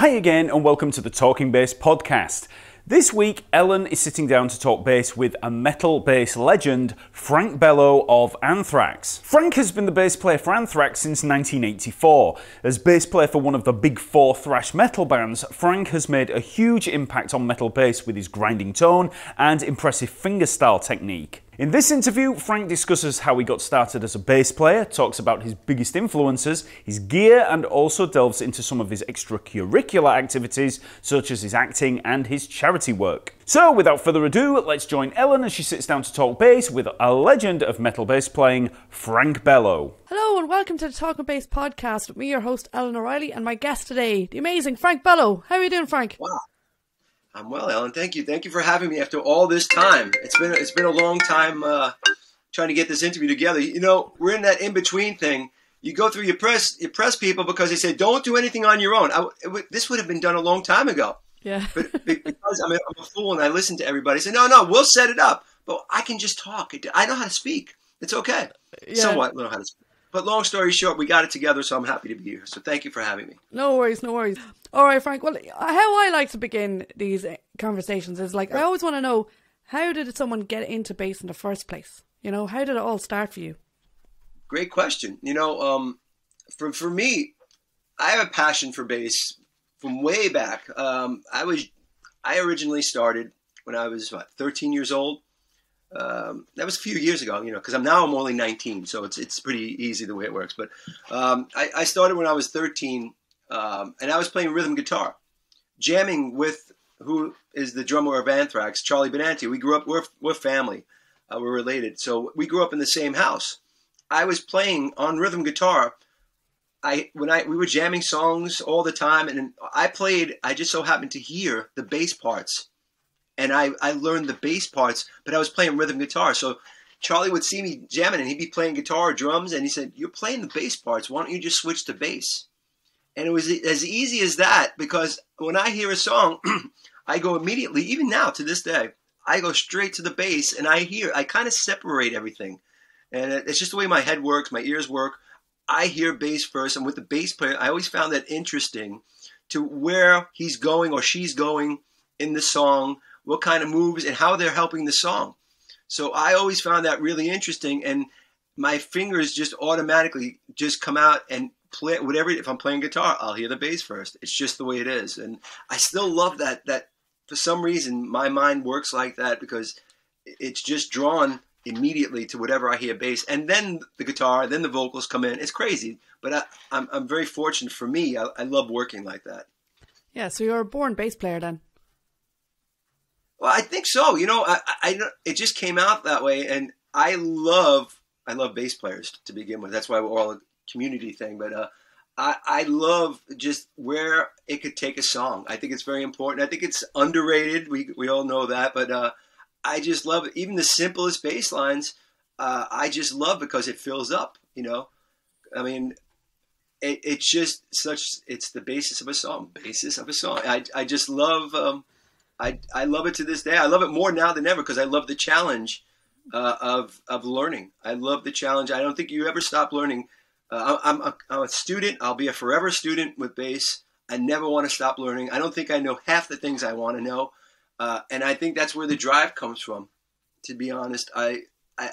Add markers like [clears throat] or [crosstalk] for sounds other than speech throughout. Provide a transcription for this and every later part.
Hi again, and welcome to the Talking Bass podcast. This week, Ellen is sitting down to talk bass with a metal bass legend, Frank Bello of Anthrax. Frank has been the bass player for Anthrax since 1984. As bass player for one of the big four thrash metal bands, Frank has made a huge impact on metal bass with his grinding tone and impressive fingerstyle technique. In this interview, Frank discusses how he got started as a bass player, talks about his biggest influences, his gear, and also delves into some of his extracurricular activities, such as his acting and his charity work. So, without further ado, let's join Ellen as she sits down to talk bass with a legend of metal bass playing, Frank Bello. Hello and welcome to the Talking Bass podcast with me, your host Ellen O'Reilly, and my guest today, the amazing Frank Bello. How are you doing, Frank? Wow. I'm well, Ellen. Thank you. Thank you for having me after all this time. It's been it's been a long time uh, trying to get this interview together. You know, we're in that in between thing. You go through your press you press people because they say don't do anything on your own. I, this would have been done a long time ago. Yeah. [laughs] but because I'm a, I'm a fool and I listen to everybody, I say no, no, we'll set it up. But I can just talk. I know how to speak. It's okay. Yeah. Somewhat know how to speak. But long story short, we got it together, so I'm happy to be here. So thank you for having me. No worries, no worries. All right, Frank. Well, how I like to begin these conversations is like I always want to know how did someone get into bass in the first place? You know, how did it all start for you? Great question. You know, um, for for me, I have a passion for bass from way back. Um, I was I originally started when I was what 13 years old um, that was a few years ago, you know, because I'm now I'm only 19, so it's it's pretty easy the way it works. But um, I, I, started when I was 13, um, and I was playing rhythm guitar, jamming with who is the drummer of Anthrax, Charlie Benante. We grew up, we're we're family, uh, we're related, so we grew up in the same house. I was playing on rhythm guitar. I when I we were jamming songs all the time, and I played. I just so happened to hear the bass parts and I, I learned the bass parts, but I was playing rhythm guitar. So Charlie would see me jamming and he'd be playing guitar or drums and he said, You're playing the bass parts. Why don't you just switch to bass? And it was as easy as that because when I hear a song, [clears throat] I go immediately, even now to this day, I go straight to the bass and I hear, I kind of separate everything. And it's just the way my head works, my ears work. I hear bass first, and with the bass player, I always found that interesting to where he's going or she's going in the song what kind of moves and how they're helping the song. So I always found that really interesting, and my fingers just automatically just come out and play whatever. If I'm playing guitar, I'll hear the bass first. It's just the way it is, and I still love that. That for some reason my mind works like that because it's just drawn immediately to whatever I hear bass, and then the guitar, then the vocals come in. It's crazy, but I, am I'm, I'm very fortunate. For me, I, I love working like that. Yeah, so you're a born bass player then. Well, I think so. You know, I, I, it just came out that way, and I love I love bass players to begin with. That's why we're all a community thing. But uh, I, I love just where it could take a song. I think it's very important. I think it's underrated. We we all know that, but uh, I just love it. Even the simplest bass lines, uh, I just love because it fills up. You know, I mean, it, it's just such. It's the basis of a song. Basis of a song. I I just love. Um, I, I love it to this day. I love it more now than ever because I love the challenge uh, of of learning. I love the challenge. I don't think you ever stop learning. Uh, I'm, a, I'm a student. I'll be a forever student with bass. I never want to stop learning. I don't think I know half the things I want to know, uh, and I think that's where the drive comes from. To be honest, I, I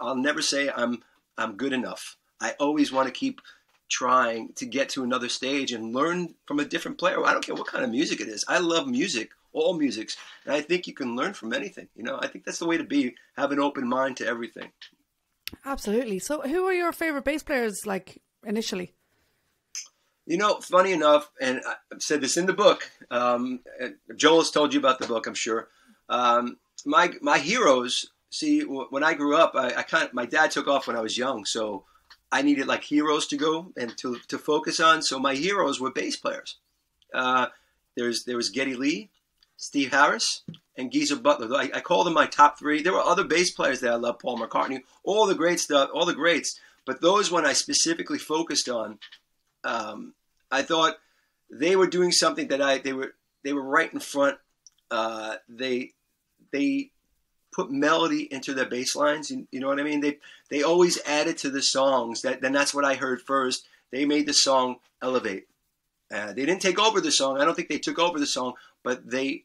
I'll never say I'm I'm good enough. I always want to keep trying to get to another stage and learn from a different player. I don't care what kind of music it is. I love music all musics. And I think you can learn from anything. You know, I think that's the way to be. Have an open mind to everything. Absolutely. So, who are your favorite bass players like initially? You know, funny enough, and I've said this in the book. Um, Joel has told you about the book, I'm sure. Um, my my heroes. See, when I grew up, I, I kind of, my dad took off when I was young, so I needed like heroes to go and to to focus on. So my heroes were bass players. Uh, there's there was Geddy Lee, Steve Harris, and Geezer Butler. I, I call them my top three. There were other bass players that I love, Paul McCartney, all the great stuff, all the greats. But those one I specifically focused on, um, I thought they were doing something that I they were they were right in front. Uh, they they put melody into their bass lines. You, you know what I mean? They they always added to the songs. That then that's what I heard first. They made the song elevate. Uh, they didn't take over the song. I don't think they took over the song, but they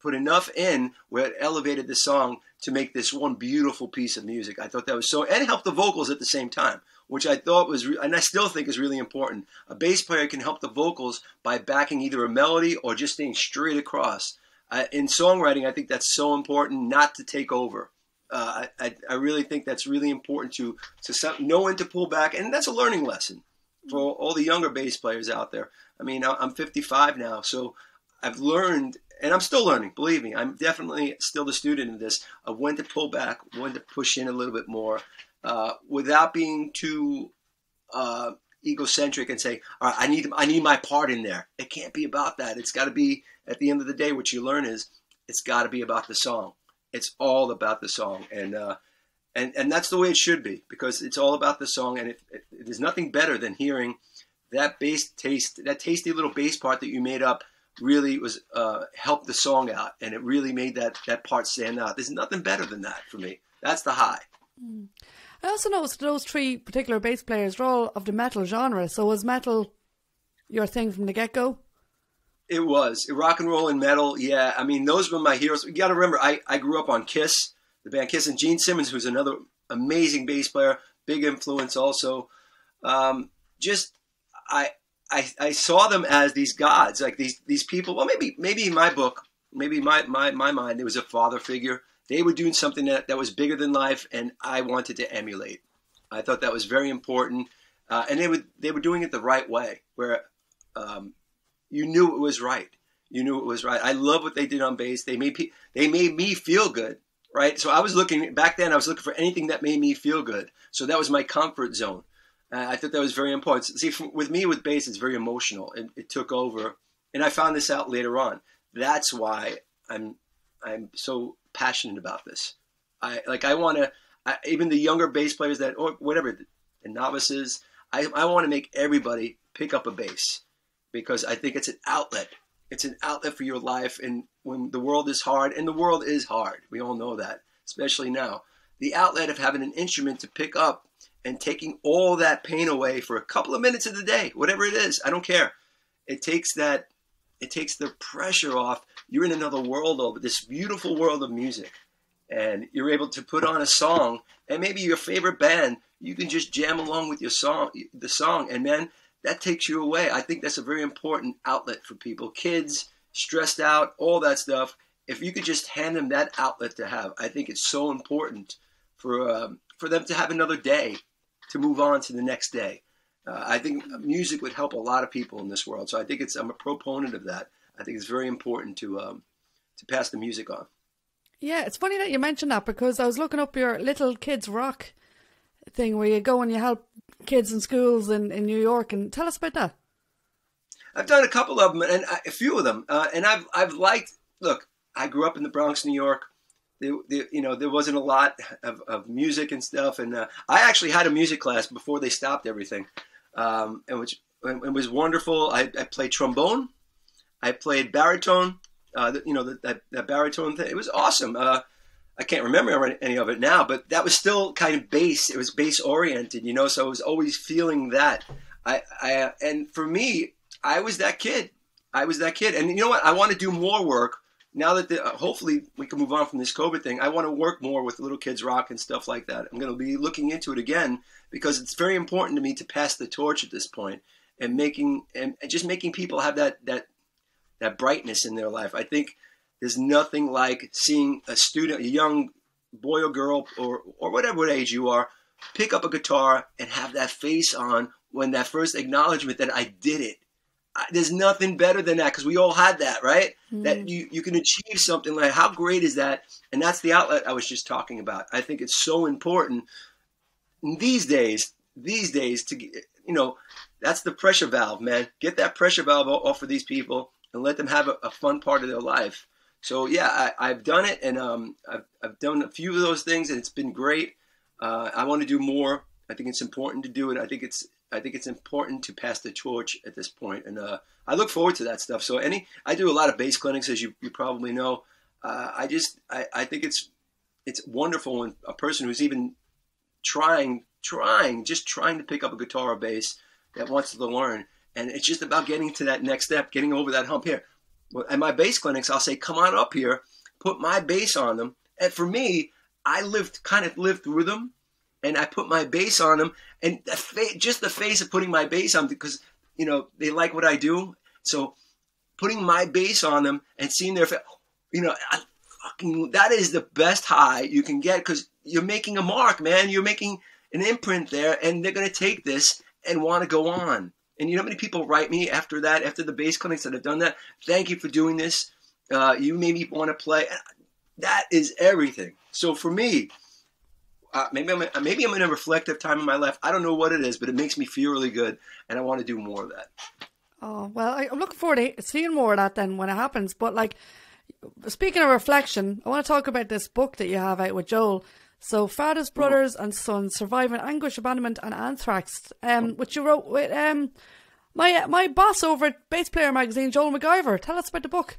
put enough in where it elevated the song to make this one beautiful piece of music. I thought that was so, and helped the vocals at the same time, which I thought was, and I still think is really important. A bass player can help the vocals by backing either a melody or just staying straight across. Uh, in songwriting, I think that's so important not to take over. Uh, I, I really think that's really important to to some, know when to pull back, and that's a learning lesson for all the younger bass players out there. I mean, I'm 55 now, so I've learned and I'm still learning. Believe me, I'm definitely still the student in this of when to pull back, when to push in a little bit more, uh, without being too uh, egocentric and say, "All right, I need I need my part in there." It can't be about that. It's got to be at the end of the day. What you learn is it's got to be about the song. It's all about the song, and uh, and and that's the way it should be because it's all about the song. And it, it, is nothing better than hearing that bass taste, that tasty little bass part that you made up really was uh, helped the song out, and it really made that that part stand out. There's nothing better than that for me. That's the high. Mm. I also noticed those three particular bass players are all of the metal genre. So was metal your thing from the get go? It was rock and roll and metal. Yeah, I mean those were my heroes. You got to remember, I I grew up on Kiss, the band Kiss, and Gene Simmons, who's another amazing bass player, big influence also. Um, just I I, I saw them as these gods, like these these people. Well, maybe maybe in my book, maybe my my my mind, there was a father figure. They were doing something that, that was bigger than life, and I wanted to emulate. I thought that was very important, uh, and they would they were doing it the right way, where um, you knew it was right. You knew it was right. I love what they did on bass. They made pe- they made me feel good, right? So I was looking back then. I was looking for anything that made me feel good. So that was my comfort zone. Uh, I thought that was very important. See, from, with me with bass, it's very emotional. It, it took over, and I found this out later on. That's why I'm I'm so passionate about this. I like I want to even the younger bass players that or whatever the novices. I, I want to make everybody pick up a bass because I think it's an outlet. It's an outlet for your life, and when the world is hard, and the world is hard, we all know that, especially now. The outlet of having an instrument to pick up and taking all that pain away for a couple of minutes of the day, whatever it is. I don't care. It takes that, it takes the pressure off. You're in another world of this beautiful world of music. And you're able to put on a song, and maybe your favorite band, you can just jam along with your song, the song, and man, that takes you away. I think that's a very important outlet for people, kids, stressed out, all that stuff. If you could just hand them that outlet to have, I think it's so important for um, for them to have another day to move on to the next day. Uh, I think music would help a lot of people in this world. So I think it's I'm a proponent of that. I think it's very important to um, to pass the music on. Yeah, it's funny that you mentioned that because I was looking up your little kids rock thing where you go and you help kids in schools in, in New York and tell us about that. I've done a couple of them and a few of them, uh, and I've I've liked. Look, I grew up in the Bronx, New York you know, there wasn't a lot of, of music and stuff. And uh, I actually had a music class before they stopped everything, um, and which it was wonderful. I, I, played trombone, I played baritone. Uh, you know, that, that baritone thing. It was awesome. Uh, I can't remember any of it now, but that was still kind of bass. It was bass oriented, you know. So I was always feeling that. I, I and for me, I was that kid. I was that kid, and you know what? I want to do more work now that the, uh, hopefully we can move on from this COVID thing, I want to work more with Little Kids Rock and stuff like that. I'm going to be looking into it again because it's very important to me to pass the torch at this point and making and just making people have that that that brightness in their life. I think there's nothing like seeing a student, a young boy or girl or or whatever age you are, pick up a guitar and have that face on when that first acknowledgement that I did it there's nothing better than that because we all had that, right? Mm. That you, you can achieve something like how great is that? And that's the outlet I was just talking about. I think it's so important these days. These days to you know that's the pressure valve, man. Get that pressure valve off for these people and let them have a, a fun part of their life. So yeah, I, have done it, and um, I've, I've done a few of those things, and it's been great. Uh, I want to do more. I think it's important to do it. I think it's I think it's important to pass the torch at this point, and uh, I look forward to that stuff. So any, I do a lot of bass clinics, as you, you probably know. Uh, I just I, I think it's it's wonderful when a person who's even trying trying just trying to pick up a guitar or bass that wants to learn and it's just about getting to that next step, getting over that hump here. At my bass clinics, I'll say, "Come on up here, put my bass on them." And for me, I lived kind of lived through them, and I put my bass on them, and the fa- just the face of putting my bass on because you know they like what I do, so putting my bass on them and seeing their face, you know, I, fucking that is the best high you can get because you're making a mark, man. You're making an imprint there, and they're gonna take this and want to go on. And you know how many people write me after that, after the bass clinics that have done that? Thank you for doing this. Uh, you made me want to play. That is everything. So for me, uh, maybe I'm maybe I'm in a reflective time in my life. I don't know what it is, but it makes me feel really good, and I want to do more of that. Oh well, I, am looking forward to seeing more of that then when it happens. But like, speaking of reflection, I want to talk about this book that you have out with Joel. So, Fathers, Brothers, and Sons: Surviving Anguish, Abandonment, and Anthrax, um, which you wrote with um, my my boss over at Bass Player Magazine, Joel McIver. Tell us about the book.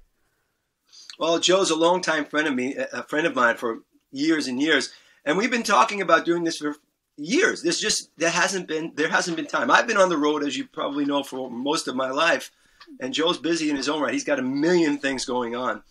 Well, Joe's a longtime friend of me, a friend of mine for years and years, and we've been talking about doing this for years. There's just there hasn't been there hasn't been time. I've been on the road, as you probably know, for most of my life, and Joe's busy in his own right. He's got a million things going on.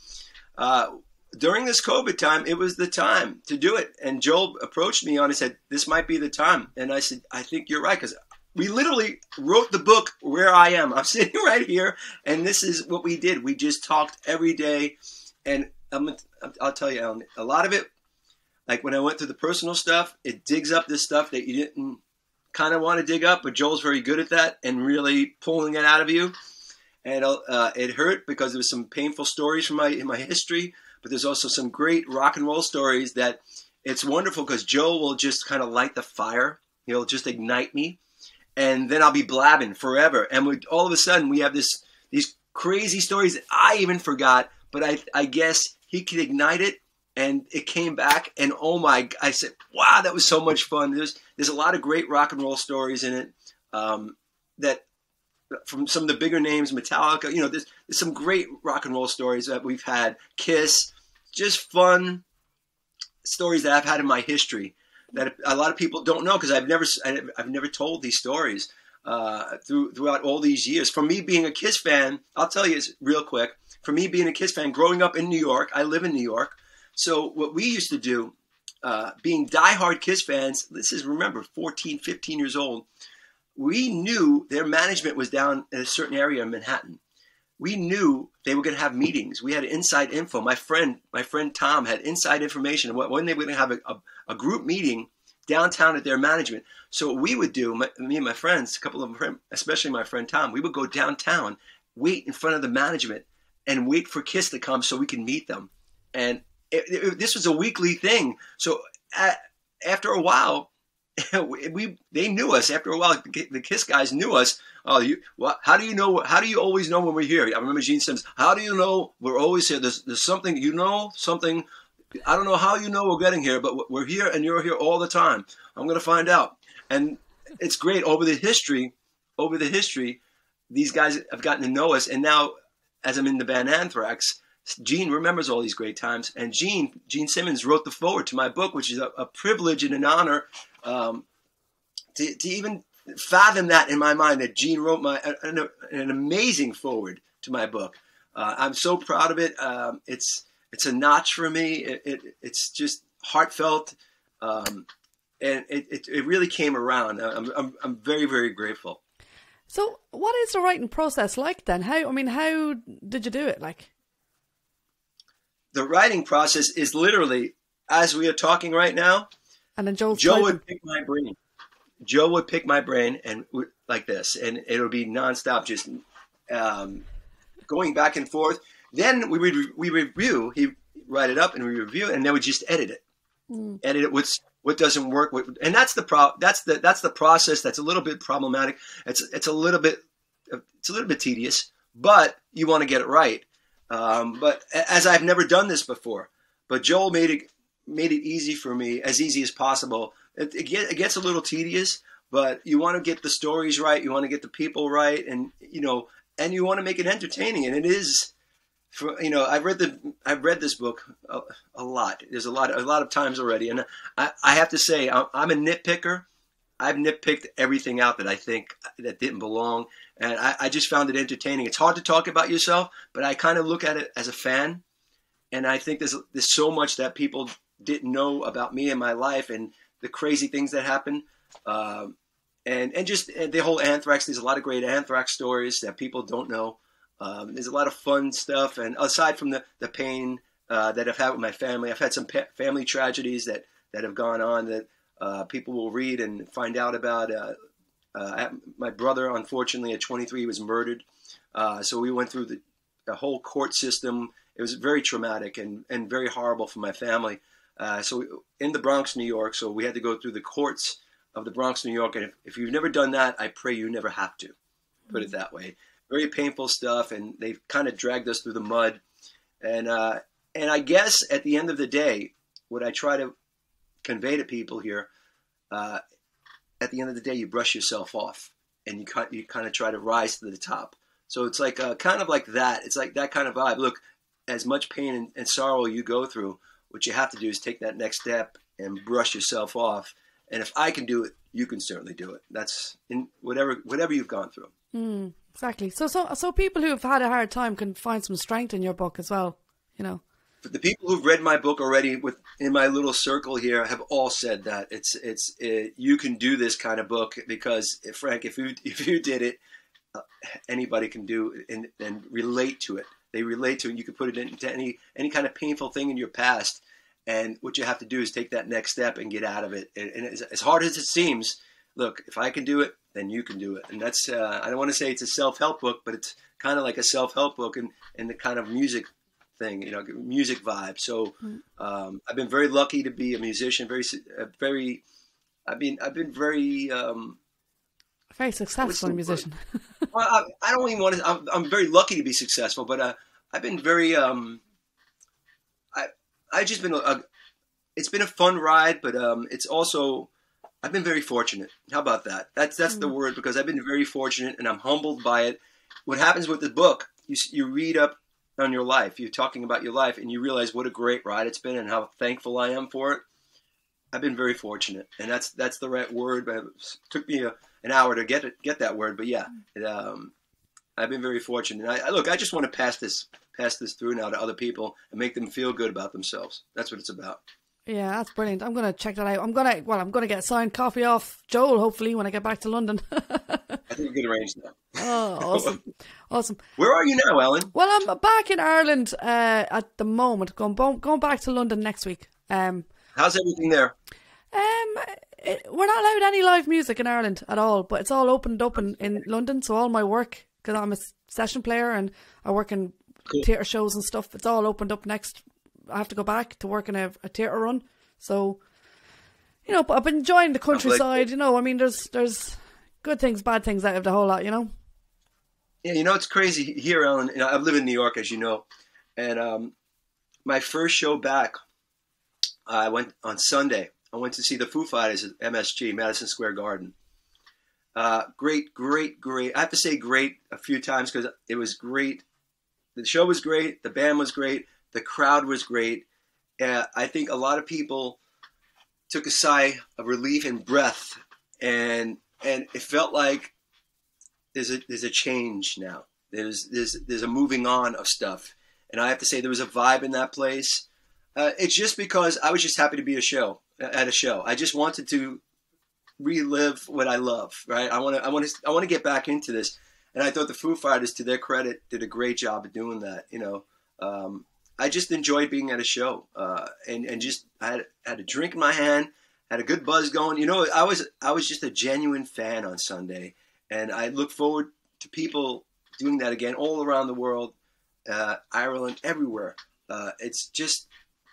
Uh, during this COVID time, it was the time to do it. And Joe approached me on and said, "This might be the time." And I said, "I think you're right," because we literally wrote the book where I am. I'm [laughs] sitting right here, and this is what we did. We just talked every day, and I'm, I'll tell you, Ellen, a lot of it like when I went through the personal stuff, it digs up this stuff that you didn't kind of want to dig up, but Joel's very good at that and really pulling it out of you. And uh, it hurt because there was some painful stories from my my history, but there's also some great rock and roll stories that it's wonderful because Joel will just kind of light the fire. He'll just ignite me, and then I'll be blabbing forever. And we, all of a sudden, we have this these crazy stories that I even forgot, but I I guess he can ignite it and it came back and oh my i said wow that was so much fun there's there's a lot of great rock and roll stories in it um, that from some of the bigger names metallica you know there's, there's some great rock and roll stories that we've had kiss just fun stories that i've had in my history that a lot of people don't know because i've never i've never told these stories uh, through, throughout all these years. For me being a Kiss fan, I'll tell you real quick. For me being a Kiss fan, growing up in New York, I live in New York. So what we used to do, uh, being diehard Kiss fans, this is remember 14, 15 years old. We knew their management was down in a certain area in Manhattan. We knew they were going to have meetings. We had inside info. My friend, my friend Tom, had inside information what when they were going to have a, a, a group meeting downtown at their management. So what we would do, my, me and my friends, a couple of them, especially my friend Tom, we would go downtown, wait in front of the management, and wait for Kiss to come so we can meet them. And it, it, this was a weekly thing. So at, after a while, [laughs] we they knew us. After a while, the Kiss guys knew us. Oh, you what? How do you know? How do you always know when we're here? I remember Gene Simmons. How do you know we're always here? There's, there's something you know something. I don't know how you know we're getting here, but we're here and you're here all the time. I'm going to find out. And it's great over the history. Over the history, these guys have gotten to know us, and now as I'm in the band Anthrax, Gene remembers all these great times, and Gene Gene Simmons wrote the foreword to my book, which is a, a privilege and an honor um, to, to even fathom that in my mind that Gene wrote my an, an amazing foreword to my book. Uh, I'm so proud of it. Um, it's it's a notch for me. It, it it's just heartfelt, um, and it, it, it really came around. I'm, I'm I'm very very grateful. So, what is the writing process like then? How I mean, how did you do it? Like, the writing process is literally as we are talking right now. And then Joe Joe would pick my brain. Joe would pick my brain and like this, and it would be nonstop, just um, going back and forth. Then we would we review. He write it up and we review it, and then we just edit it. Mm. Edit it. What's what doesn't work, what, and that's the pro. That's the that's the process. That's a little bit problematic. It's it's a little bit it's a little bit tedious, but you want to get it right. Um, but as I've never done this before, but Joel made it made it easy for me, as easy as possible. It, it, get, it gets a little tedious, but you want to get the stories right, you want to get the people right, and you know, and you want to make it entertaining. And it is, for you know, I've read the I've read this book a, a lot. There's a lot a lot of times already, and I, I have to say I'm, I'm a nitpicker. I've nitpicked everything out that I think that didn't belong, and I, I just found it entertaining. It's hard to talk about yourself, but I kind of look at it as a fan, and I think there's there's so much that people didn't know about me and my life and the crazy things that happen. Um, and and just the whole anthrax. There's a lot of great anthrax stories that people don't know. Um, there's a lot of fun stuff, and aside from the the pain uh, that I've had with my family, I've had some pa- family tragedies that that have gone on that uh, people will read and find out about. Uh, uh my brother, unfortunately, at 23, was murdered. Uh, so we went through the, the, whole court system. It was very traumatic and, and very horrible for my family. Uh, so we, in the Bronx, New York, so we had to go through the courts of the Bronx, New York. And if, if you've never done that, I pray you never have to. Put it that way. Very painful stuff, and they've kind of dragged us through the mud. And uh, and I guess at the end of the day, what I try to convey to people here, uh, at the end of the day, you brush yourself off, and you you kind of try to rise to the top. So it's like uh, kind of like that. It's like that kind of vibe. Look, as much pain and, and sorrow you go through, what you have to do is take that next step and brush yourself off and if I can do it, you can certainly do it. That's in whatever whatever you've gone through. Mm, exactly. So so so people who have had a hard time can find some strength in your book as well. You know. The people who've read my book already, with in my little circle here, have all said that it's it's it, you can do this kind of book because Frank, if you if you did it, uh, anybody can do and and relate to it. They relate to it. You can put it into any any kind of painful thing in your past and what you have to do is take that next step and get out of it. And, as hard as it seems, look, if I can do it, then you can do it. And that's, uh, I don't want to say it's a self help book, but it's kind of like a self help book and, and the kind of music thing, you know, music vibe. So um, I've been very lucky to be a musician, very, uh, very, I mean, I've been very, um, very successful musician. [laughs] well, I, I, don't even want to. I'm, I'm, very lucky to be successful, but uh, I've been very. Um, I've just been a, a, it's been a fun ride, but um, it's also I've been very fortunate. How about that? That's that's mm. the word because I've been very fortunate and I'm humbled by it. What happens with the book? You you read up on your life. You're talking about your life, and you realize what a great ride it's been and how thankful I am for it. I've been very fortunate, and that's that's the right word. But it took me a, an hour to get it, get that word. But yeah, it, um, I've been very fortunate. And I, I, look, I just want to pass this pass this through now to other people and make them feel good about themselves. That's what it's about. Yeah, that's brilliant. I'm gonna check that out. I'm gonna well, I'm gonna get signed copy off Joel. Hopefully, when I get back to London. [laughs] We can arrange that. Oh, [laughs] awesome, awesome. Where are you now, Ellen? Well, I'm back in Ireland uh, at the moment. Going going back to London next week. Um, How's everything there? Um, it, we're not allowed any live music in Ireland at all, but it's all opened up in, in London. So all my work, because I'm a session player and I work in cool. theatre shows and stuff. It's all opened up next. I have to go back to work in a, a theatre run. So, you know, but I've been enjoying the countryside. You know, I mean, there's there's good things, bad things out of the whole lot. You know. Yeah, you know it's crazy here, Ellen. You know, I live in New York, as you know, and um, my first show back, I went on Sunday. I went to see the Foo Fighters at MSG, Madison Square Garden. Uh, great, great, great. I have to say great a few times because it was great the show was great. The band was great. The crowd was great. Uh, I think a lot of people took a sigh of relief and breath, and and it felt like there's a there's a change now. There's there's there's a moving on of stuff, and I have to say there was a vibe in that place. Uh, it's just because I was just happy to be a show at a show. I just wanted to relive what I love. Right? I want to I want to I want to get back into this and I thought the Foo Fighters, to their credit, did a great job of doing that. You know, um, I just enjoyed being at a show, uh, and and just I had had a drink in my hand, had a good buzz going. You know, I was I was just a genuine fan on Sunday, and I look forward to people doing that again all around the world, uh, Ireland, everywhere. Uh, it's just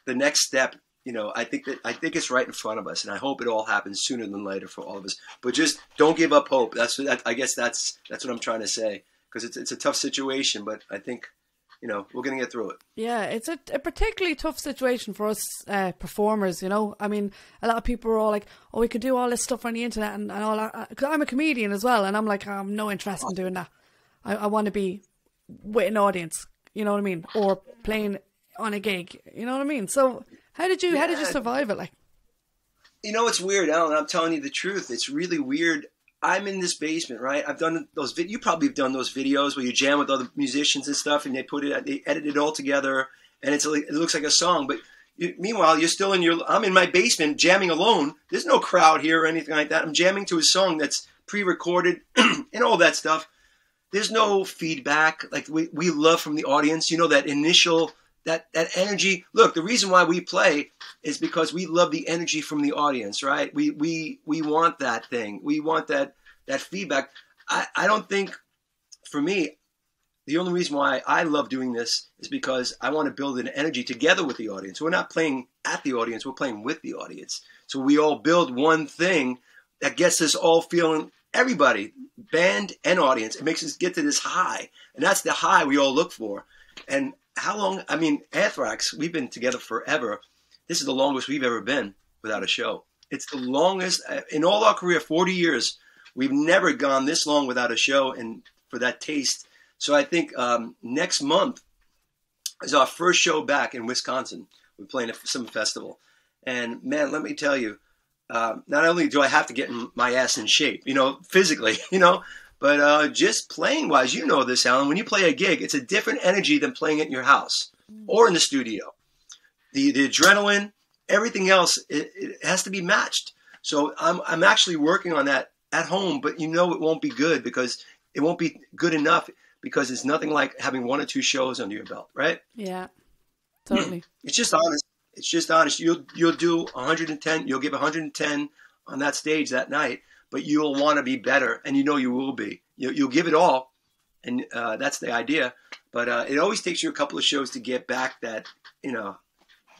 the next step you know, I think that I think it's right in front of us, and I hope it all happens sooner than later for all of us. But just don't give up hope. That's that. I guess that's that's what I'm trying to say because it's it's a tough situation, but I think you know we're going to get through it. Yeah, it's a, a particularly tough situation for us uh, performers. You know, I mean, a lot of people are all like, "Oh, we could do all this stuff on the internet and, and all that." Because I'm a comedian as well, and I'm like, I'm no interest in doing that. I, I want to be with an audience. You know what I mean? Or playing on a gig. You know what I mean? So how did you yeah. How did you survive it? Like, You know, it's weird, Ellen. I'm telling you the truth. It's really weird. I'm in this basement, right? I've done those. You probably have done those videos where you jam with other musicians and stuff, and they put it, they edit it all together, and it's it looks like a song. But you, meanwhile, you're still in your. I'm in my basement jamming alone. There's no crowd here or anything like that. I'm jamming to a song that's pre-recorded [clears throat] and all that stuff. There's no feedback like we, we love from the audience. You know that initial that that energy. Look, the reason why we play is because we love the energy from the audience, right? We we we want that thing. We want that that feedback. I, I don't think for me, the only reason why I love doing this is because I want to build an energy together with the audience. We're not playing at the audience, we're playing with the audience. So we all build one thing that gets us all feeling everybody, band and audience. It makes us get to this high. And that's the high we all look for. And how long? I mean, Anthrax, we've been together forever. This is the longest we've ever been without a show. It's the longest uh, in all our career, 40 years. We've never gone this long without a show, and for that taste. So I think um, next month is our first show back in Wisconsin. We're playing a some festival, and man, let me tell you, uh, not only do I have to get my ass in shape, you know, physically, [laughs] you know, but uh, just playing wise, you know this, Ellen. When you play a gig, it's a different energy than playing it in your house or in the studio. The the adrenaline, everything else, it, it has to be matched. So I'm I'm actually working on that at home, but you know it won't be good because it won't be good enough because it's nothing like having one or two shows under your belt, right? Yeah, [clears throat] totally. It's just honest. It's just honest. You'll you'll do 110. You'll give 110 on that stage that night, but you'll want to be better, and you know you will be. You, you'll give it all, and uh, that's the idea. But uh, it always takes you a couple of shows to get back that you know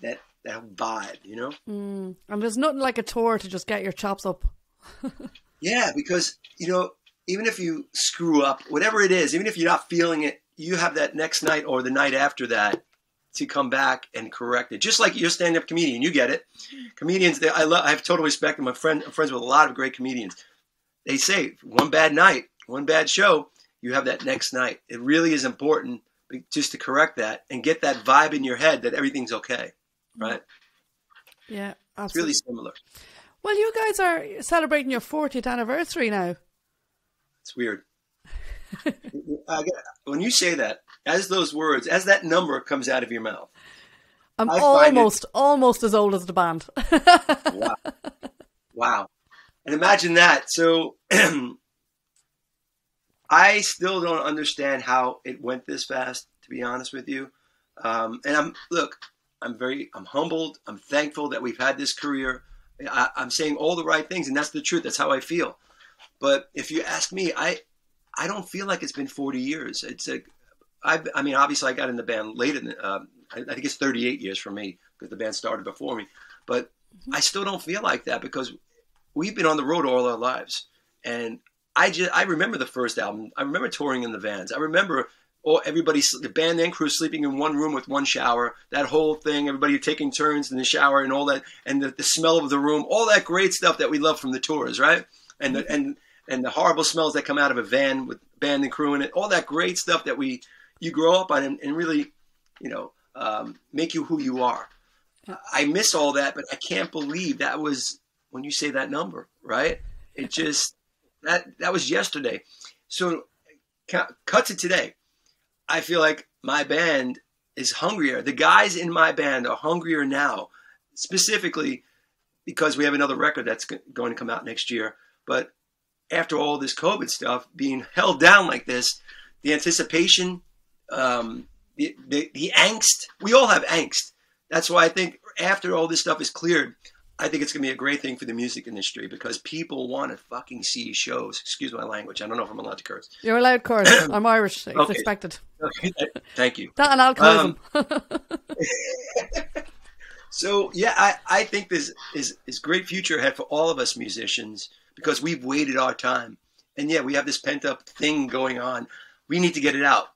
that that vibe, you know. Mm. And there's nothing like a tour to just get your chops up. [laughs] yeah, because you know, even if you screw up, whatever it is, even if you're not feeling it, you have that next night or the night after that to come back and correct it. Just like you're a stand-up comedian, you get it. Comedians, they, I love, I have total respect. I'm, a friend, I'm friends with a lot of great comedians. They say one bad night, one bad show, you have that next night. It really is important just to correct that and get that vibe in your head that everything's okay, mm-hmm. right? Yeah, absolutely. It's really similar. Well, you guys are celebrating your 40th anniversary now. It's weird. [laughs] when you say that, as those words, as that number comes out of your mouth, I'm almost, it, almost as old as the band. [laughs] wow. Wow. And imagine that. So [clears throat] I still don't understand how it went this fast, to be honest with you. Um, and I'm, look, I'm very, I'm humbled. I'm thankful that we've had this career. I, I'm saying all the right things, and that's the truth. That's how I feel. But if you ask me, I, I don't feel like it's been 40 years. It's a, I, I mean, obviously, I got in the band late. In the, um, I, I, think it's 38 years for me because the band started before me. But mm-hmm. I still don't feel like that because we've been on the road all our lives, and I just I remember the first album. I remember touring in the vans. I remember all everybody, the band and crew sleeping in one room with one shower. That whole thing, everybody taking turns in the shower and all that, and the, the smell of the room, all that great stuff that we love from the tours, right? And the, mm-hmm. and and the horrible smells that come out of a van with band and crew in it, all that great stuff that we you grow up on and, and really, you know, um, make you who you are. I miss all that, but I can't believe that was when you say that number, right? It just that that was yesterday. So cut to today. I feel like my band is hungrier. The guys in my band are hungrier now, specifically because we have another record that's going to come out next year. But after all this COVID stuff being held down like this, the anticipation, um, the, the, the angst, we all have angst. That's why I think after all this stuff is cleared, I think it's going to be a great thing for the music industry because people want to fucking see shows. Excuse my language. I don't know if I'm allowed to curse. You're allowed to curse. [coughs] I'm Irish. It's okay. expected. Okay. Thank you. That and alcoholism. Um, [laughs] so yeah, I, I think this is is great future ahead for all of us musicians because we've waited our time. And yeah, we have this pent up thing going on. We need to get it out.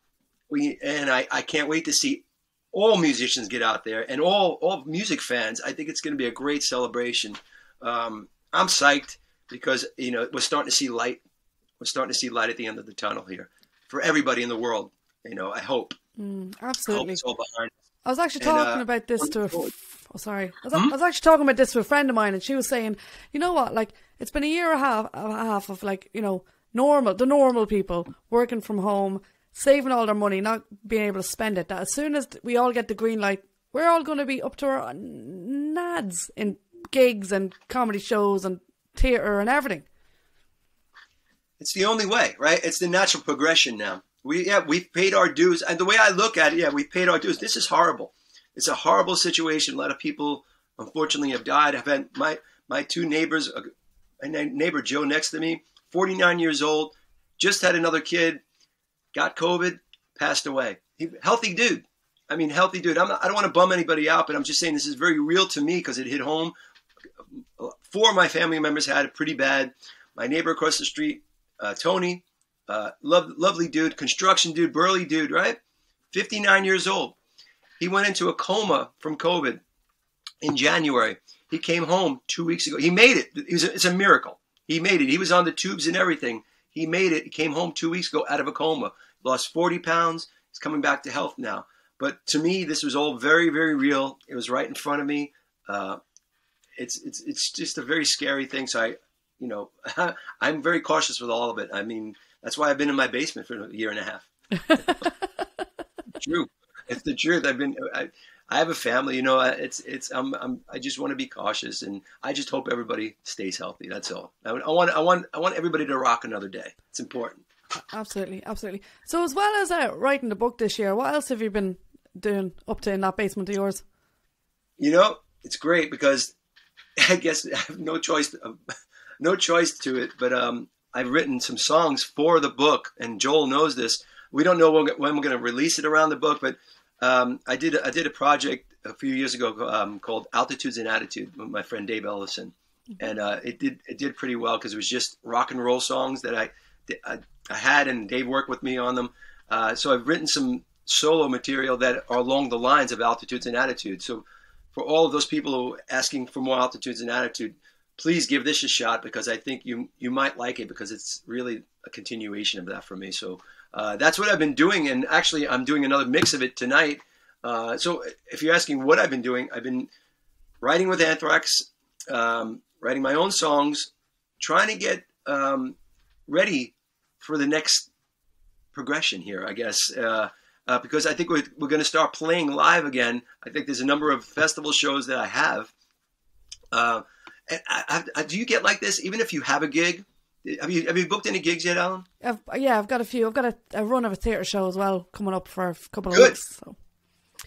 We and I, I can't wait to see all musicians get out there and all all music fans. I think it's going to be a great celebration. Um, I'm psyched because you know we're starting to see light. We're starting to see light at the end of the tunnel here for everybody in the world. You know, I hope. Mm, absolutely. I, hope it's all behind I was actually talking uh, about this to a, f- Oh, sorry. I was, I was actually talking about this with a friend of mine, and she was saying, you know what? Like, it's been a year and a half, a half of like, you know, normal, the normal people working from home, saving all their money, not being able to spend it. As soon as we all get the green light, we're all going to be up to our nads in gigs and comedy shows and theatre and everything. It's the only way, right? It's the natural progression now. We yeah, we've paid our dues, and the way I look at it, yeah, we've paid our dues. This is horrible. It's a horrible situation. A lot of people, unfortunately, have died. I've had my my two neighbors, uh, my neighbor Joe next to me, 49 years old, just had another kid, got COVID, passed away. He, healthy dude. I mean, healthy dude. I'm, I don't want to bum anybody out, but I'm just saying this is very real to me because it hit home. Four of my family members had it pretty bad. My neighbor across the street, uh, Tony, uh, love, lovely dude, construction dude, burly dude, right? 59 years old. He went into a coma from COVID in January. He came home two weeks ago. He made it. it a, it's a miracle. He made it. He was on the tubes and everything. He made it. He came home two weeks ago out of a coma. Lost 40 pounds. He's coming back to health now. But to me, this was all very, very real. It was right in front of me. Uh, it's it's it's just a very scary thing. So I, you know, [laughs] I'm very cautious with all of it. I mean, that's why I've been in my basement for a year and a half. [laughs] True, it's the truth. I've been. I, I have a family, you know. It's it's. I'm. I'm I just want to be cautious, and I just hope everybody stays healthy. That's all. I, I want. I want. I want everybody to rock another day. It's important. Absolutely, absolutely. So, as well as uh, writing the book this year, what else have you been doing up to in that basement of yours? You know, it's great because [laughs] I guess I have no choice. To, [laughs] no choice to it, but um, I've written some songs for the book, and Joel knows this. We don't know when we're going to release it around the book, but um, I did I did a project a few years ago um, called Altitudes and Attitude with my friend Dave Ellefson, mm-hmm. and uh, it did it did pretty well because it was just rock and roll songs that I, I, I had, and Dave worked with me on them. Uh, so I've written some solo material that are along the lines of Altitudes and Attitude. So for all of those people who are asking for more Altitudes and Attitude, please give this a shot because I think you you might like it because it's really a continuation of that for me. So uh, that's what I've been doing, and actually, I'm doing another mix of it tonight. Uh, so, if you're asking what I've been doing, I've been writing with Anthrax, um, writing my own songs, trying to get um, ready for the next progression here, I guess. Uh, uh because I think we're, we're going to start playing live again. I think there's a number of festival shows that I have. Uh, I, I, do you get like this even if you have a gig? Have you have you booked any gigs yet, Ellen? I've, yeah, I've got a few. I've got a, a run of a theatre show as well coming up for a couple of Good. weeks. So.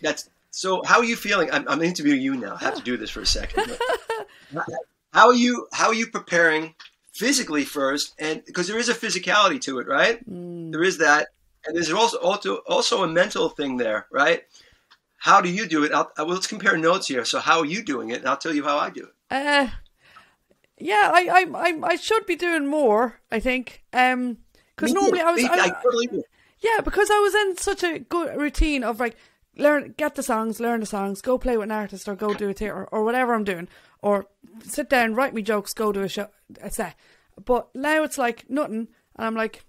That's so. How are you feeling? I'm, I'm interviewing you now. I have to do this for a second. [laughs] how are you? How are you preparing physically first? And because there is a physicality to it, right? Mm. There is that, and there's also also also a mental thing there, right? How do you do it? I'll, well, let's compare notes here. So, how are you doing it? And I'll tell you how I do it. Uh, yeah, I, I, I, I should be doing more. I think, um, because normally I was, I, I, yeah, because I was in such a good routine of like learn, get the songs, learn the songs, go play with an artist, or go do a theatre, or whatever I'm doing, or sit down, write me jokes, go do a show, etc. But now it's like nothing, and I'm like,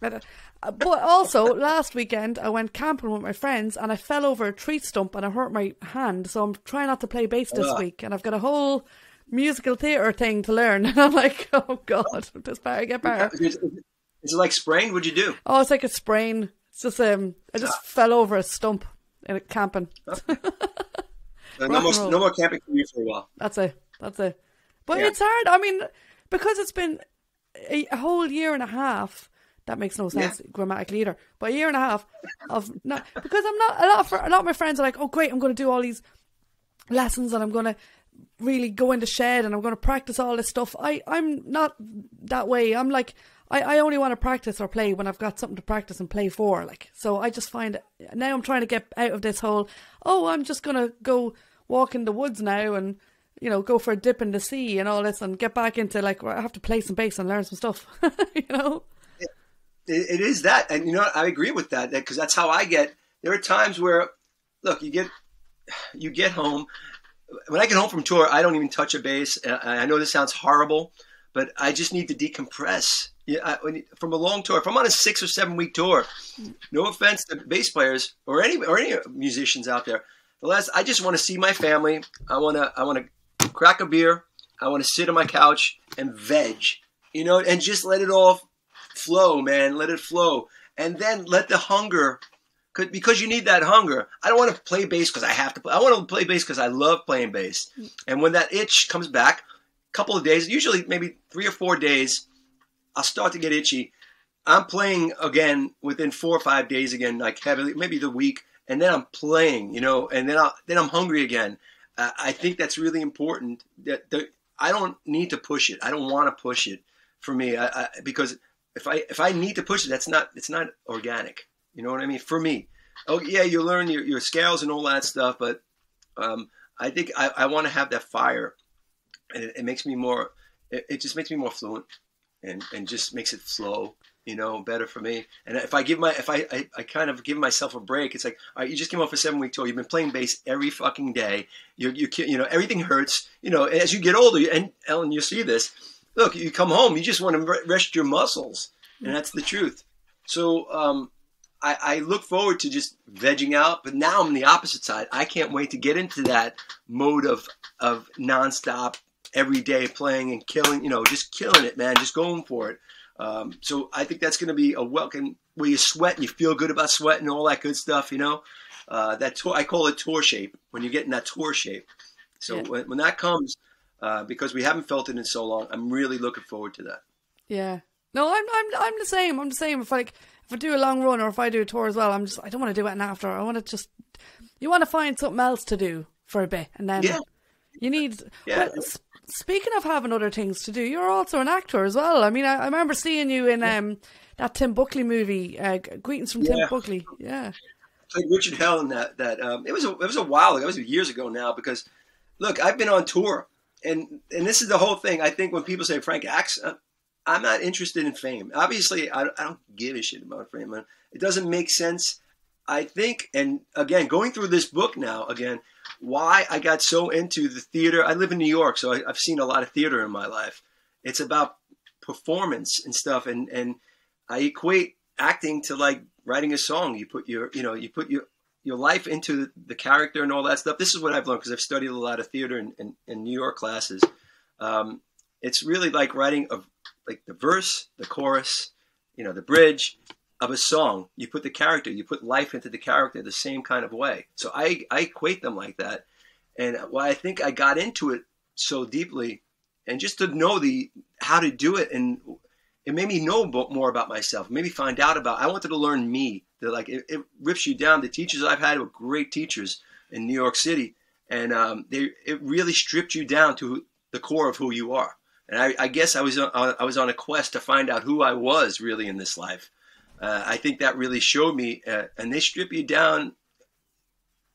but also last weekend I went camping with my friends and I fell over a tree stump and I hurt my hand, so I'm trying not to play bass this week, and I've got a whole musical theatre thing to learn. [laughs] And I'm like, oh God, this better get better. Is it like sprain? What'd you do? Oh, it's like a sprain. It's just um, I just ah. fell over a stump in a camping. Okay. [laughs] [laughs] no more, no more camping for you for a while. That's it. That's it. But yeah. it's hard. I mean, because it's been a, a, whole year and a half. That makes no sense yeah. grammatically either. But a year and a half of not because I'm not a lot of a lot of my friends are like, oh great, I'm going to do all these lessons and I'm going to really go in the shed and I'm going to practice all this stuff. I, I'm not that way. I'm like, I, I only want to practice or play when I've got something to practice and play for. Like, so I just find now I'm trying to get out of this whole, oh, I'm just going to go walk in the woods now and, you know, go for a dip in the sea and all this and get back into like, I have to play some bass and learn some stuff, [laughs] you know? It, it is that. And, you know, I agree with that because that's how I get. There are times where, look, you get, you get home when I get home from tour, I don't even touch a bass. Uh, I know this sounds horrible, but I just need to decompress. Yeah, I, from a long tour. If I'm on a six or seven week tour, no offense to bass players or any or any musicians out there, The last, I just want to see my family. I want to, I want to crack a beer. I want to sit on my couch and veg, you know, and just let it all flow, man. Let it flow, and then let the hunger, because you need that hunger. I don't want to play bass because I have to. Play. I want to play bass because I love playing bass. And when that itch comes back, a couple of days, usually maybe three or four days, I'll start to get itchy. I'm playing again within four or five days again, like heavily, maybe the week, and then I'm playing, you know, and then I then I'm hungry again. Uh, I think that's really important. That the, I don't need to push it. I don't want to push it for me, I, I, because if I if I need to push it, that's not it's not organic. You know what I mean? For me, oh yeah, you learn your, your scales and all that stuff, but um, I think I, I want to have that fire, and it, it makes me more. It, it, just makes me more fluent, and and just makes it flow. You know, better for me. And if I give my if I I, I kind of give myself a break, it's like all right, you just came off a seven week tour. You've been playing bass every fucking day. You you you know everything hurts. You know, as you get older, and Ellen, you see this look, you come home, you just want to rest your muscles, and that's the truth. So um, I, I, look forward to just vegging out, but now I'm on the opposite side. I can't wait to get into that mode of of nonstop, every day playing and killing, you know, just killing it, man, just going for it. Um, so I think that's going to be a welcome where you sweat and you feel good about sweating, and all that good stuff, you know. Uh, that tour, I call it tour shape when you get in that tour shape. So yeah. when, when that comes, uh, because we haven't felt it in so long. I'm really looking forward to that. Yeah. No, I'm I'm I'm the same. I'm the same. If like if I do a long run or if I do a tour as well, I'm just I don't want to do it after. I want to just you want to find something else to do for a bit, and then yeah. you need. Yeah. Well, speaking of having other things to do, you're also an actor as well. I mean, I, I remember seeing you in um that Tim Buckley movie, uh, Greetings from yeah. Tim Buckley. Yeah. played Richard Hell in that. That um, it was a, it was a while ago. It was years ago now because look, I've been on tour and and this is the whole thing. I think when people say Frank acts, uh, I'm not interested in fame. Obviously, I, I don't give a shit about fame. It doesn't make sense. I think, and again, going through this book now, again, why I got so into the theater. I live in New York, so I, have seen a lot of theater in my life. It's about performance and stuff, and and I equate acting to like writing a song. You put your, you know, you put your your life into the character and all that stuff. This is what I've learned because I've studied a lot of theater in, in, in New York classes. Um, it's really like writing a, like the verse, the chorus, you know, the bridge of a song. You put the character, you put life into the character the same kind of way. So I, I equate them like that. And why I think I got into it so deeply and just to know the how to do it and it made me know more about myself, maybe find out about. I wanted to learn me. That like it, it, rips you down. The teachers I've had were great teachers in New York City, and um, they it really stripped you down to the core of who you are. And I, I guess I was on, I was on a quest to find out who I was really in this life. Uh, I think that really showed me, uh, and they strip you down.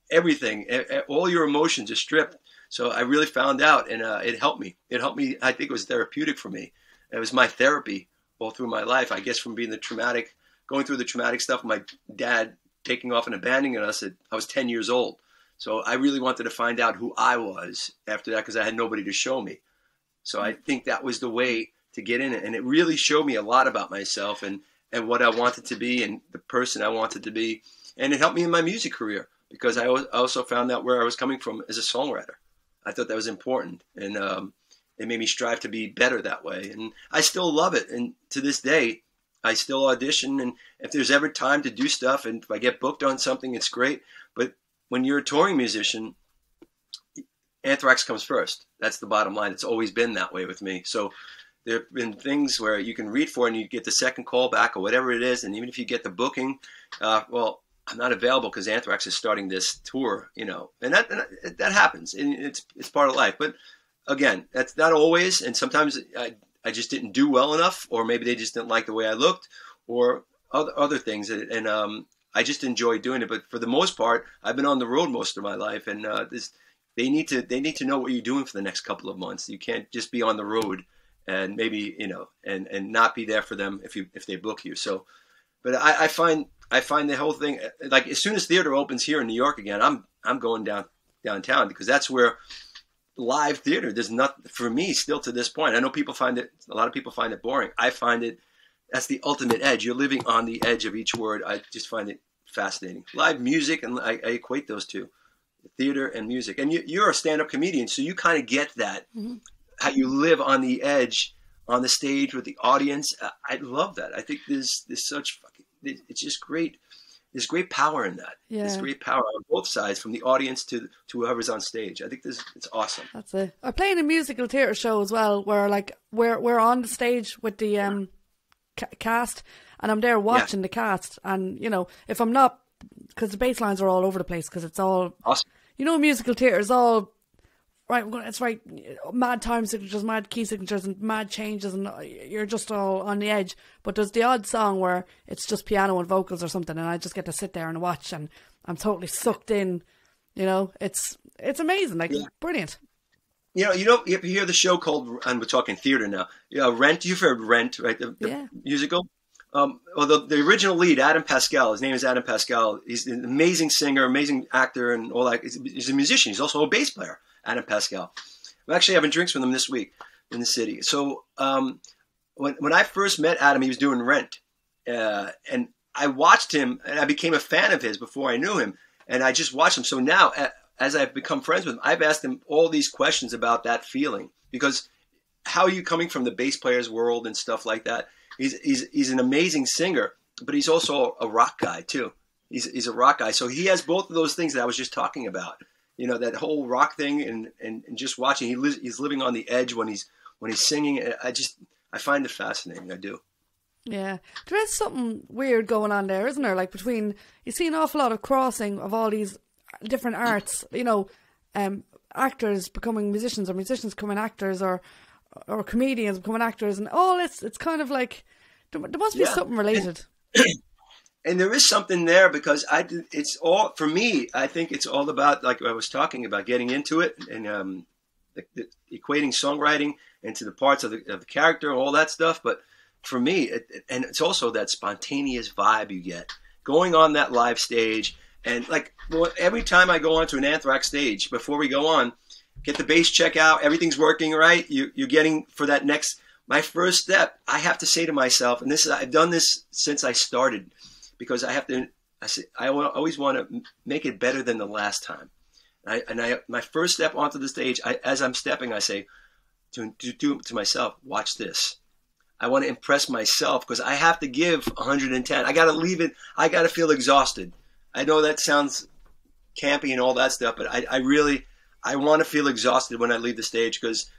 Everything, all your emotions are stripped. So I really found out, and uh, it helped me. It helped me. I think it was therapeutic for me. It was my therapy all through my life. I guess from being the traumatic, going through the traumatic stuff, my dad taking off and abandoning us at I was 10 years old. So I really wanted to find out who I was after that because I had nobody to show me. So I think that was the way to get in it. And it really showed me a lot about myself and, and what I wanted to be and the person I wanted to be. And it helped me in my music career because I also found out where I was coming from as a songwriter. I thought that was important. And um, it made me strive to be better that way. And I still love it. And to this day, I still audition. And if there's ever time to do stuff and if I get booked on something, it's great. But when you're a touring musician, Anthrax comes first. That's the bottom line. It's always been that way with me. So there have been things where you can read for and you get the second call back or whatever it is. And even if you get the booking, uh, well, I'm not available because Anthrax is starting this tour, you know, and that, that happens and it's, it's part of life. But again, that's not always, and sometimes I, I just didn't do well enough, or maybe they just didn't like the way I looked, or other other things, and um, I just enjoy doing it. But for the most part, I've been on the road most of my life, and uh, this they need to they need to know what you're doing for the next couple of months. You can't just be on the road and maybe you know and and not be there for them if you if they book you. So, but I, I find I find the whole thing like as soon as theater opens here in New York again, I'm I'm going down downtown because that's where live theater. There's not for me still to this point. I know people find it. A lot of people find it boring. I find it. That's the ultimate edge. You're living on the edge of each word. I just find it fascinating. Live music and I, I equate those two. Theater and music. And you, you're a stand-up comedian, so you kind of get that how you live on the edge on the stage with the audience. I, I love that. I think there's there's such fucking it's just great. There's great power in that. Yeah. There's great power on both sides, from the audience to to whoever's on stage. I think this it's awesome. That's it. I play in a musical theatre show as well, where like we're we're on the stage with the um ca- cast, and I'm there watching the cast, and you know if I'm not, because the bass lines are all over the place, because it's all Awesome. You know musical theatre is all right. gonna- It's right, mad time signatures, mad key signatures, and mad changes, and uh, you're just all on the edge. But there's the odd song where it's just piano and vocals or something, and I just get to sit there and watch, and I'm totally sucked in. You know, it's it's amazing, like brilliant. You know, you know, you hear the show called, and we're talking theater now. Yeah, Rent. You've heard Rent, right? The, the Yeah. musical. Um, well, the, the original lead, Adam Pascal. His name is Adam Pascal. He's an amazing singer, amazing actor, and all that. He's, he's a musician. He's also a bass player. Adam Pascal. I'm actually having drinks with him this week in the city. So um, when when I first met Adam, he was doing Rent, uh, and I watched him, and I became a fan of his before I knew him, and I just watched him. So now, as I've become friends with him, I've asked him all these questions about that feeling because how are you coming from the bass player's world and stuff like that? He's he's he's an amazing singer, but he's also a rock guy too. He's he's a rock guy, so he has both of those things that I was just talking about. You know that whole rock thing, and and, and just watching. He lives, he's living on the edge when he's when he's singing. I just I find it fascinating. I do. Yeah, there is something weird going on there, isn't there? Like between you see an awful lot of crossing of all these different arts. You know, um, actors becoming musicians, or musicians becoming actors, or or comedians becoming actors, and all it's it's kind of like there, there must be Yeah. something related. and [clears throat] there is something there because i it's all for me. I think it's all about like I was talking about getting into it and um, the, the, equating songwriting into the parts of the, of the character all that stuff. But for me, it, and it's also that spontaneous vibe you get going on that live stage and like well, every time I go onto an Anthrax stage before we go on, get the bass check out, everything's working right. You, you're getting for that next. My first step, I have to say to myself, and this is I've done this since I started because I have to. I say I wa- always want to make it better than the last time. And I, and I my first step onto the stage, I, as I'm stepping, I say to, to to to myself, watch this. I want to impress myself because I have to give 110. I got to leave it. I got to feel exhausted. I know that sounds campy and all that stuff, but I, I really I want to feel exhausted when I leave the stage because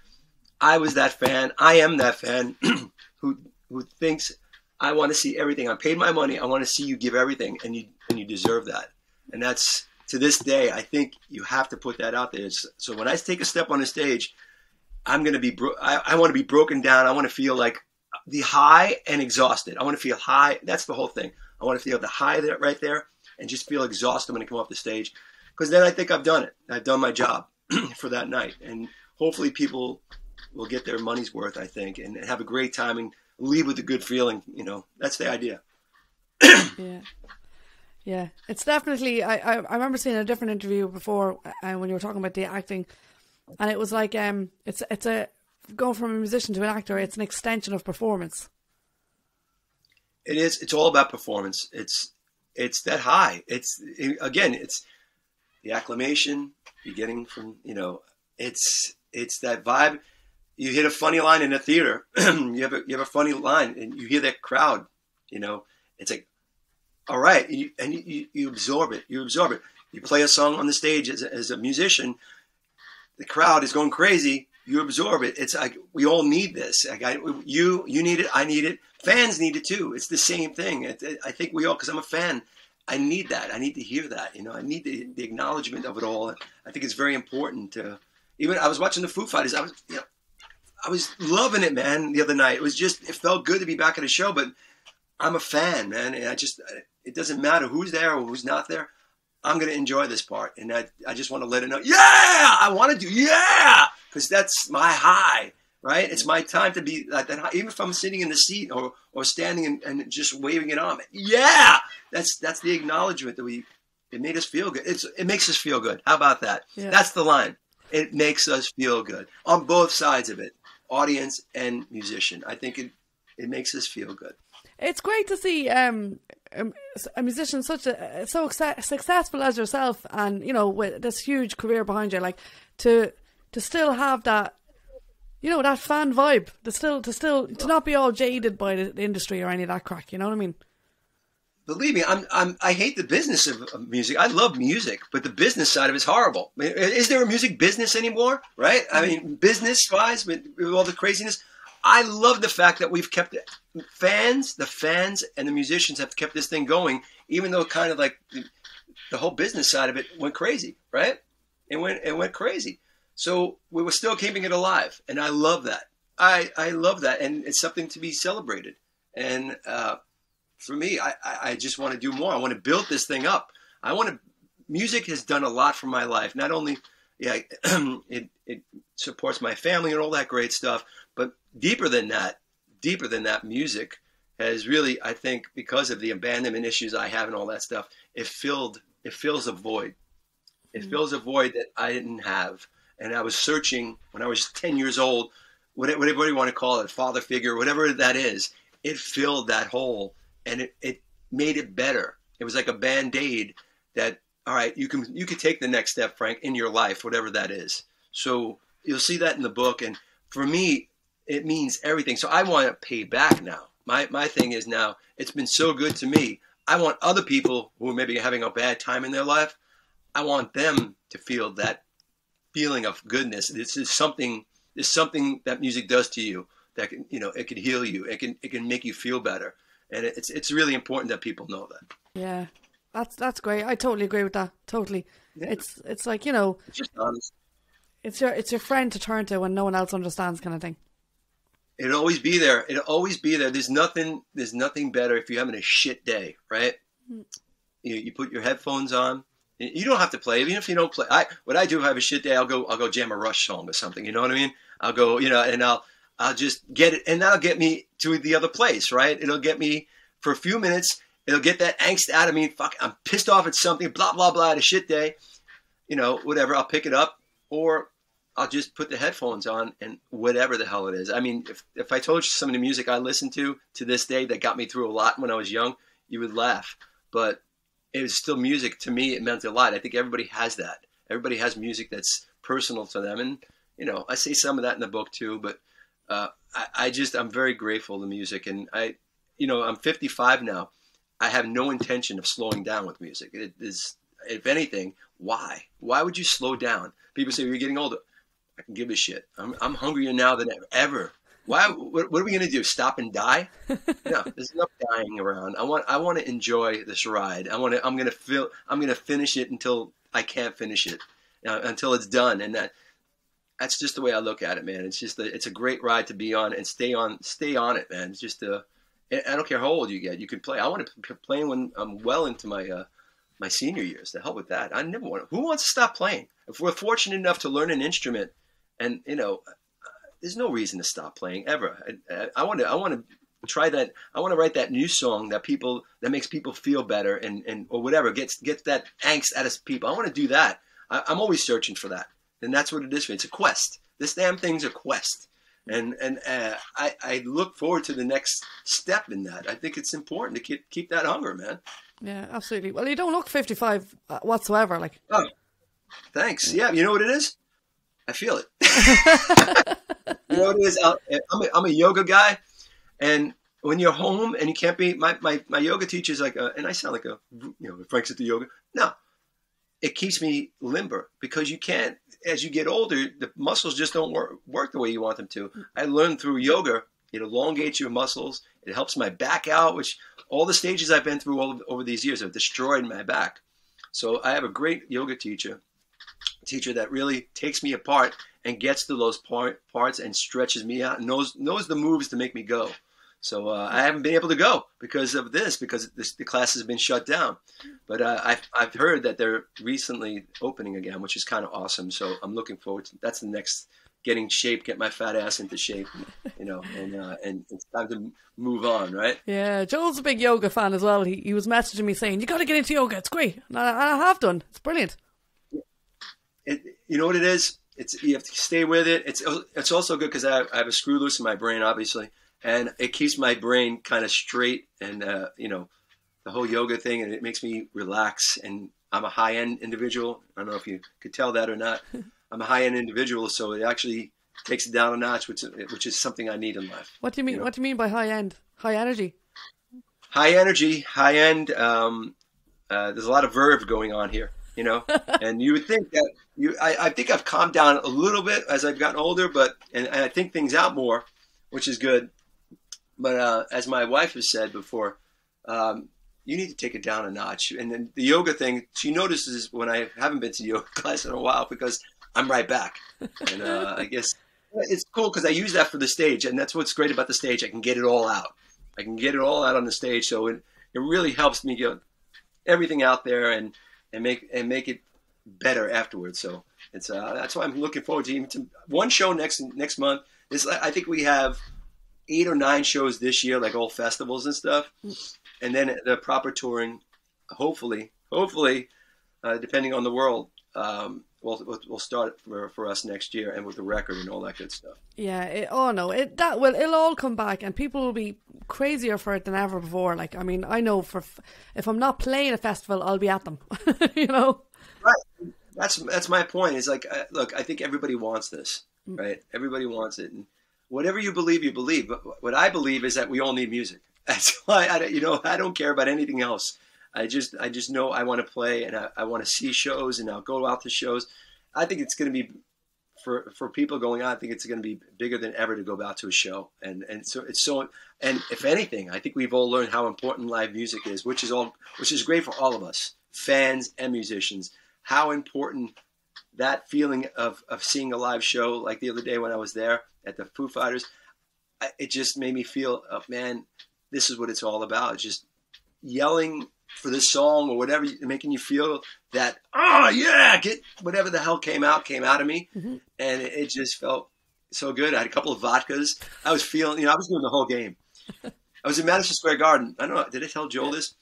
I was that fan. I am that fan [clears throat] who who thinks I want to see everything. I paid my money. I want to see you give everything, and you and you deserve that. And that's to this day. I think you have to put that out there. It's- So when I take a step on the stage, I'm gonna be. I, I want to be broken down. I want to feel like the high and exhausted. I want to feel high. That's the whole thing. I want to feel the high there, right there, and just feel exhausted when I come off the stage. Because then I think I've done it. I've done my job [clears throat] for that night, and hopefully people will get their money's worth. I think, and have a great time and leave with a good feeling. You know, that's the idea. [clears throat] Yeah. Yeah, it's definitely. I, I, I remember seeing a different interview before uh, when you were talking about the acting, and it was like um, it's it's a going from a musician to an actor. It's an extension of performance. It is. It's all about performance. It's it's that high. It's again. It's the acclamation you're getting from you know. It's it's that vibe. You hit a funny line in a theater. [clears throat] you have a you have a funny line, and you hear that crowd. You know, it's like, all right, and you, and you, you absorb it. You absorb it. You play a song on the stage as a, as a musician. The crowd is going crazy. You absorb it. It's like we all need this. Like I, you, you need it. I need it. Fans need it too. It's the same thing. I think we all, because I'm a fan, I need that. I need to hear that. You know, I need the, the acknowledgement of it all. I think it's very important. To, even I was watching the Foo Fighters. I was, you know, I was loving it, man. The other night, it was just, it felt good to be back at a show. But I'm a fan, man, and I just, it doesn't matter who's there or who's not there. I'm to enjoy this part, and I, I just want to let it know. Yeah, I want to do yeah, because that's my high, right? It's my time to be like that. Even if I'm sitting in the seat or or standing and, and just waving it on, yeah, that's that's the acknowledgement that we. It made us feel good. It's it makes us feel good. How about that? Yeah. That's the line. It makes us feel good on both sides of it, audience and musician. I think it it makes us feel good. It's great to see um, um, a musician such a so successful as yourself, and you know with this huge career behind you, like to to still have that, you know, that fan vibe, to still to still to not be all jaded by the, industry or any of that crack. You know what I mean? Believe me, I'm, I'm I hate the business of, music. I love music, but the business side of it is horrible. I mean, is there a music business anymore? Right? I mean, mm-hmm. business wise, with, with all the craziness. I love the fact that we've kept. Fans, the fans, and the musicians have kept this thing going, even though kind of like the, the whole business side of it went crazy, right? It went it went crazy. So we were still keeping it alive, and I love that. I I love that, and it's something to be celebrated. And uh, for me, I I just want to do more. I want to build this thing up. I want to. Music has done a lot for my life. Not only yeah, [clears throat] it it supports my family and all that great stuff, but deeper than that, deeper than that, music has really, I think, because of the abandonment issues I have and all that stuff, it filled, it fills a void. It mm-hmm. fills a void that I didn't have. And I was searching when I was 10 years old, whatever, you want to call it, father figure, whatever that is, it filled that hole and it, it made it better. It was like a band aid that, all right, you can, you can take the next step, Frank, in your life, whatever that is. So you'll see that in the book. And for me, it means everything. So I want to pay back now. My my thing is now it's been so good to me. I want other people who are maybe having a bad time in their life. I want them to feel that feeling of goodness. This is something. This something that music does to you. That can you know it can heal you. It can it can make you feel better. And it's it's really important that people know that. Yeah, that's that's great. I totally agree with that. Totally. Yeah. It's it's like you know. It's just honest. It's your it's your friend to turn to when no one else understands, kind of thing. It'll always be there. It'll always be there. There's nothing. There's nothing better if you're having a shit day, right? Mm. You, you put your headphones on. You don't have to play, even if you don't play. I what I do if I have a shit day, I'll go. I'll go jam a Rush song or something. You know what I mean? I'll go. You know, and I'll I'll just get it, and that'll get me to the other place, right? It'll get me for a few minutes. It'll get that angst out of me. Fuck, I'm pissed off at something. Blah blah blah. At a shit day, you know, whatever. I'll pick it up, or I'll just put the headphones on and whatever the hell it is. I mean, if, if I told you some of the music I listened to to this day that got me through a lot when I was young, you would laugh. But it was still music to me. It meant a lot. I think everybody has that. Everybody has music that's personal to them, and you know, I say some of that in the book too. But uh, I, I just I'm very grateful to music, and I, you know, I'm 55 now. I have no intention of slowing down with music. It is, if anything, why? Why would you slow down? People say you're getting older. I can give a shit. I'm, I'm hungrier now than ever. Why? What, what are we going to do? Stop and die? [laughs] no, there's enough dying around. I want. I want to enjoy this ride. I want to. I'm going to feel. I'm going to finish it until I can't finish it, uh, until it's done. And that. That's just the way I look at it, man. It's just a, it's a great ride to be on and stay on stay on it, man. It's just a. I don't care how old you get. You can play. I want to play when I'm well into my uh, my senior years. The hell with that. I never want. Who wants to stop playing? If we're fortunate enough to learn an instrument and you know, there's no reason to stop playing ever. I want to I want to try that. I want to write that new song that people that makes people feel better and and or whatever gets gets that angst out of people. I want to do that. I, am always searching for that, and that's what it is. It's a quest. This damn thing's a quest, and and uh, I I look forward to the next step in that. I think it's important to keep keep that hunger, man. Yeah, absolutely. Well, you don't look 55 uh, whatsoever. Like, oh, thanks. Yeah, you know what it is? I feel it. [laughs] you know what it is? I'm a, I'm a yoga guy, and when you're home and you can't be, my, my, my yoga teacher's like, a, and I sound like a, you know, Frank's at the yoga. No, it keeps me limber because you can't, as you get older, the muscles just don't work, work the way you want them to. I learned through yoga, it elongates your muscles. It helps my back out, which all the stages I've been through all, over these years have destroyed my back. So I have a great yoga teacher teacher that really takes me apart and gets to those part, parts and stretches me out and knows knows the moves to make me go. So uh, I haven't been able to go because of this, because this, the class has been shut down. But uh, I've, I've heard that they're recently opening again, which is kind of awesome. So I'm looking forward to that's the next getting shape, get my fat ass into shape, you know, and uh, and it's time to move on, right? Yeah, Joel's a big yoga fan as well. He, he was messaging me saying, "You got to get into yoga. It's great." And I, I have done. It's brilliant it, you know what it is? It's you have to stay with it. It's it's also good because I, I, have a screw loose in my brain, obviously, and it keeps my brain kind of straight and uh, you know the whole yoga thing, and it makes me relax. And I'm a high end individual. I don't know if you could tell that or not. [laughs] I'm a high end individual, so it actually takes it down a notch, which which is something I need in life. What do you mean? You know? What do you mean by high end? High energy? High energy, high end. Um, uh, there's a lot of verve going on here, you know. [laughs] and you would think that you, I, I think I've calmed down a little bit as I've gotten older, but and, and I think things out more, which is good. But uh, as my wife has said before, um, you need to take it down a notch. And then the yoga thing, she notices when I haven't been to [laughs] yoga class in a while because I'm right back. And uh, I guess it's cool because I use that for the stage, and that's what's great about the stage. I can get it all out. I can get it all out on the stage, so it, it really helps me get everything out there and, and make and make it better afterwards. So it's uh, that's why I'm looking forward to even to one show next next month. This I think we have eight or nine shows this year, like all festivals and stuff, and then the proper touring. Hopefully, hopefully, uh, depending on the world, um, we'll, we'll we'll start for, for us next year and with the record and all that good stuff. Yeah. It, oh no. It that will it'll all come back, and people will be crazier for it than ever before. Like I mean, I know for if I'm not playing a festival, I'll be at them. [laughs] you know. Right. That's that's my point. Is like, uh, look, I think everybody wants this, right? Everybody wants it, and whatever you believe, you believe. But what I believe is that we all need music. [laughs] That's why I, you know, I don't care about anything else. I just, I just know I want to play and I, I want to see shows and I'll go out to shows. I think it's going to be for for people going out. I think it's going to be bigger than ever to go out to a show. And and so it's so. And if anything, I think we've all learned how important live music is, which is all, which is great for all of us, fans and musicians. How important that feeling of, of seeing a live show, like the other day when I was there at the Foo Fighters, I, it just made me feel, oh, man, this is what it's all about. It's just yelling for this song or whatever, making you feel that, oh, yeah, get whatever the hell came out, came out of me. Mm-hmm. And it, it just felt so good. I had a couple of vodkas. I was feeling, you know, I was doing the whole game. [laughs] I was in Madison Square Garden. I don't know, did I tell Joel this?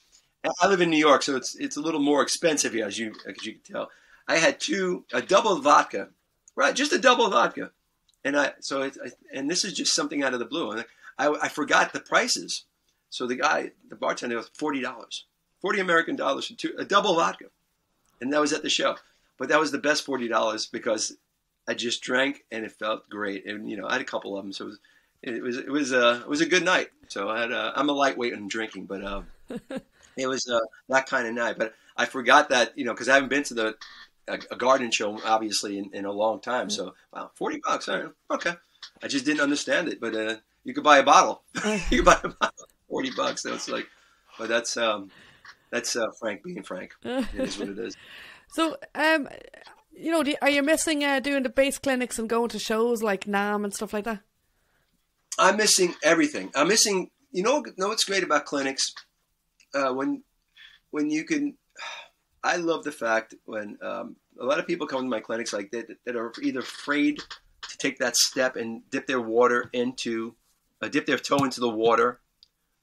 I live in New York, so it's it's a little more expensive here, as you as you can tell. I had two a double vodka, right? Just a double vodka, and I so it, I, and this is just something out of the blue. And I, I forgot the prices, so the guy, the bartender, was forty dollars, forty American dollars for two a double vodka, and that was at the show. But that was the best forty dollars because I just drank and it felt great, and you know I had a couple of them, so it was it was it was a it was a good night. So I had a, I'm a lightweight in drinking, but. Uh, [laughs] it was uh, that kind of night. But I forgot that, you know, because I haven't been to the a, a garden show obviously in, in a long time. So wow, forty bucks. all right, Okay, I just didn't understand it. But uh, you could buy a bottle. [laughs] you could buy a bottle, forty bucks. So it's like, but that's um, that's uh, Frank being Frank. It is what it is. [laughs] So, um, you know, are you missing uh, doing the bass clinics and going to shows like NAMM and stuff like that? I'm missing everything. I'm missing. You know, know what's great about clinics? Uh, when when you can, [sighs] I love the fact when um, a lot of people come to my clinics like that that are either afraid to take that step and dip their water into, uh, dip their toe into the water,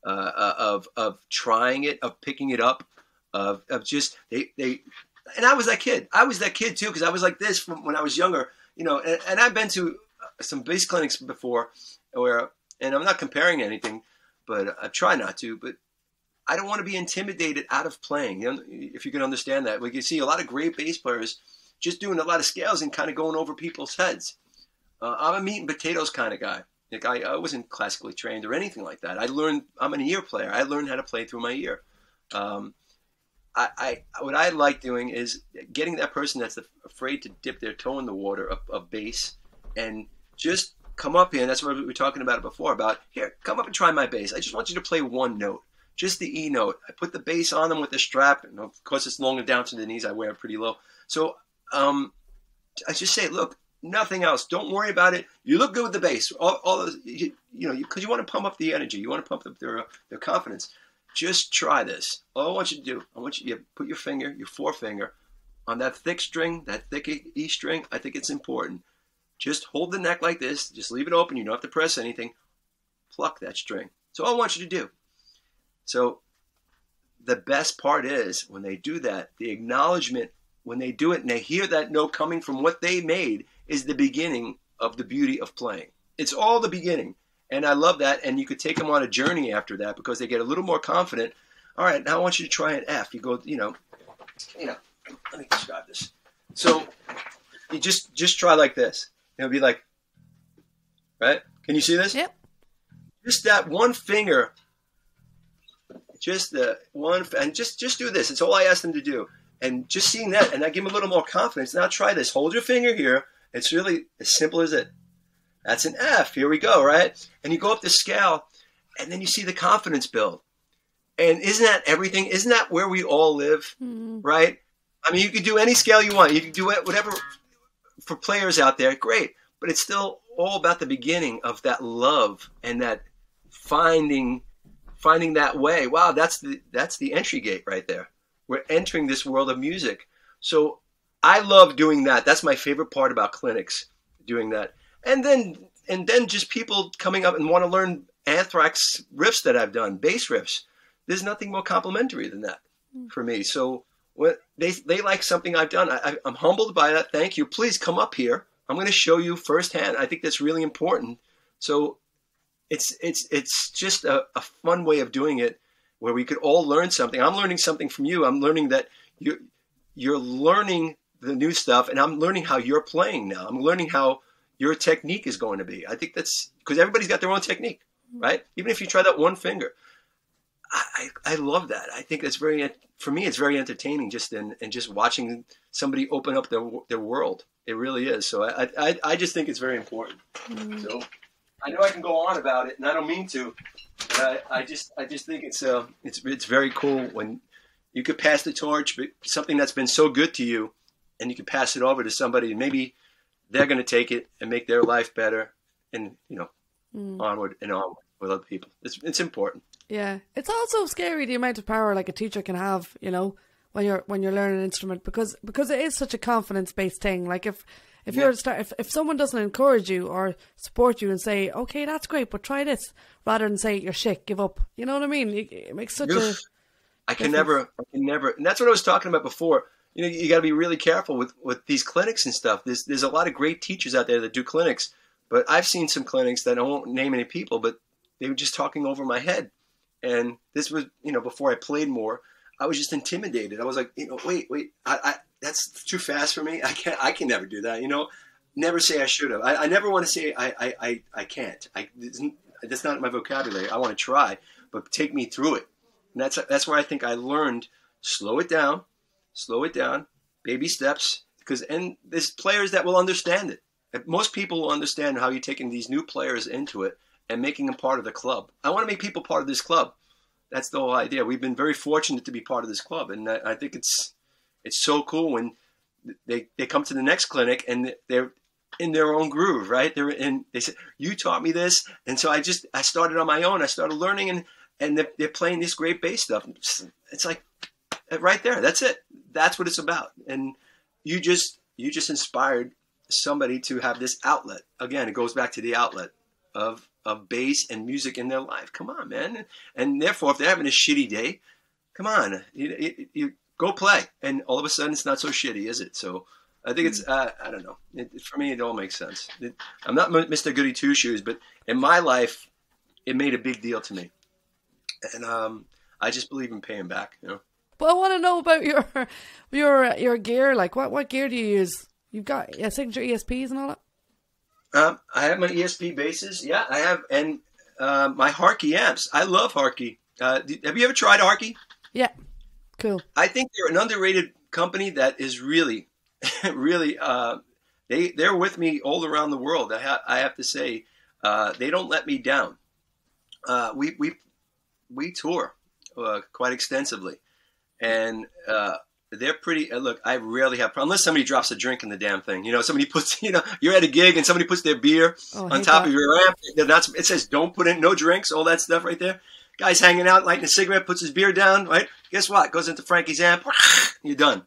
uh, uh, of of trying it, of picking it up, of of just they they. And I was that kid. I was that kid too because I was like this from when I was younger. You know, and, and I've been to some bass clinics before where, and I'm not comparing anything, but I try not to. But I don't want to be intimidated out of playing. You know, if you can understand that, like you see a lot of great bass players just doing a lot of scales and kind of going over people's heads. Uh, I'm a meat and potatoes kind of guy. Like I, I wasn't classically trained or anything like that. I learned. I'm an ear player. I learned how to play through my ear. Um, I, I what I like doing is getting that person that's afraid to dip their toe in the water of, of bass and just come up here. And that's what we were talking about before. About here, come up and try my bass. I just want you to play one note just the E note. I put the bass on them with the strap, and of course it's longer down to the knees. I wear it pretty low. So um, I just say, look, nothing else. Don't worry about it. You look good with the bass. All, all the, you, you know, because you, you want to pump up the energy. You want to pump up their their confidence. Just try this. All I want you to do, I want you to put your finger, your forefinger, on that thick string, that thick E string. I think it's important. Just hold the neck like this. Just leave it open. You don't have to press anything. Pluck that string. So all I want you to do. So the best part is when they do that, the acknowledgement when they do it and they hear that note coming from what they made is the beginning of the beauty of playing. It's all the beginning. And I love that. And you could take them on a journey after that because they get a little more confident. All right, now I want you to try an F. You go, you know, you know. Let me describe this. So you just just try like this. It'll be like, right? Can you see this? Yep. Just that one finger. Just the one, and just just do this. It's all I asked them to do, and just seeing that, and I give them a little more confidence. Now try this. Hold your finger here. It's really as simple as it. That's an F. Here we go, right? And you go up the scale, and then you see the confidence build. And isn't that everything? Isn't that where we all live, Mm. right? I mean, you could do any scale you want. You can do it, whatever for players out there, great. But it's still all about the beginning of that love and that finding finding that way. Wow, that's the that's the entry gate right there. We're entering this world of music. So I love doing that. That's my favorite part about clinics, doing that. And then and then just people coming up and want to learn Anthrax riffs that I've done, bass riffs. There's nothing more complimentary than that hmm. for me. So when they they like something I've done, I, I, I'm humbled by that. Thank you. Please come up here. I'm going to show you firsthand. I think that's really important. So it's it's it's just a, a fun way of doing it where we could all learn something. I'm learning something from you. I'm learning that you you're learning the new stuff, and I'm learning how you're playing now. I'm learning how your technique is going to be. I think that's because everybody's got their own technique, right? Even if you try that one finger, I, I, I love that. I think that's very for me. It's very entertaining just in and just watching somebody open up their their world. It really is. So I I, I just think it's very important. So I know I can go on about it, and I don't mean to, but I, I just I just think it's uh it's it's very cool when you could pass the torch, but something that's been so good to you, and you can pass it over to somebody, and maybe they're going to take it and make their life better, and you know, mm. onward and onward with other people. It's it's important. Yeah, it's also scary the amount of power like a teacher can have. You know, when you're when you're learning an instrument because because it is such a confidence based thing. Like if if you're start if, if someone doesn't encourage you or support you and say okay that's great but try this rather than say you're shit give up. You know what I mean? It, it makes such a Oof. I can difference. never, I can never, and that's what I was talking about before. You know, you got to be really careful with with these clinics and stuff. There's there's a lot of great teachers out there that do clinics, but I've seen some clinics that I won't name any people, but they were just talking over my head. And this was, you know, before I played more, I was just intimidated. I was like, you know, wait, wait, I, I that's too fast for me. I can't, I can never do that. You know, never say I should have. I, I never want to say I, I, I, I can't. I, that's not my vocabulary. I want to try, but take me through it. And that's that's where I think I learned slow it down, slow it down, baby steps. Because and there's players that will understand it. Most people will understand how you're taking these new players into it and making them part of the club. I want to make people part of this club. That's the whole idea. We've been very fortunate to be part of this club, and I, I think it's it's so cool when they they come to the next clinic and they're in their own groove, right? They're in. They said, "You taught me this," and so I just I started on my own. I started learning, and and they're, they're playing this great bass stuff. It's like right there. That's it. That's what it's about. And you just you just inspired somebody to have this outlet. Again, it goes back to the outlet of of bass and music in their life. Come on, man. And therefore, if they're having a shitty day, come on, you, you, you go play. And all of a sudden, it's not so shitty, is it? So. I think it's uh, I don't know. It, for me, it all makes sense. It, I'm not Mr. Goody Two Shoes, but in my life, it made a big deal to me, and um, I just believe in paying back. You know. But I want to know about your your your gear. Like, what what gear do you use? You've got yeah, signature ESPs and all that. Um, I have my ESP basses. Yeah, I have, and uh, my Hartke amps. I love Hartke. Uh, have you ever tried Hartke? Yeah, cool. I think they're an underrated company that is really, [laughs] really. Uh, they they're with me all around the world. I, ha- I have to say, uh, they don't let me down. Uh, we we we tour uh, quite extensively, and uh, they're pretty. Uh, look, I rarely have unless somebody drops a drink in the damn thing. You know, somebody puts [laughs] you know you're at a gig and somebody puts their beer Oh, on top that. of your amp. They're not, it says don't put in no drinks, all that stuff right there. Guy's hanging out, lighting a cigarette, puts his beer down. Right? Guess what? Goes into Frankie's amp. [laughs] You're done.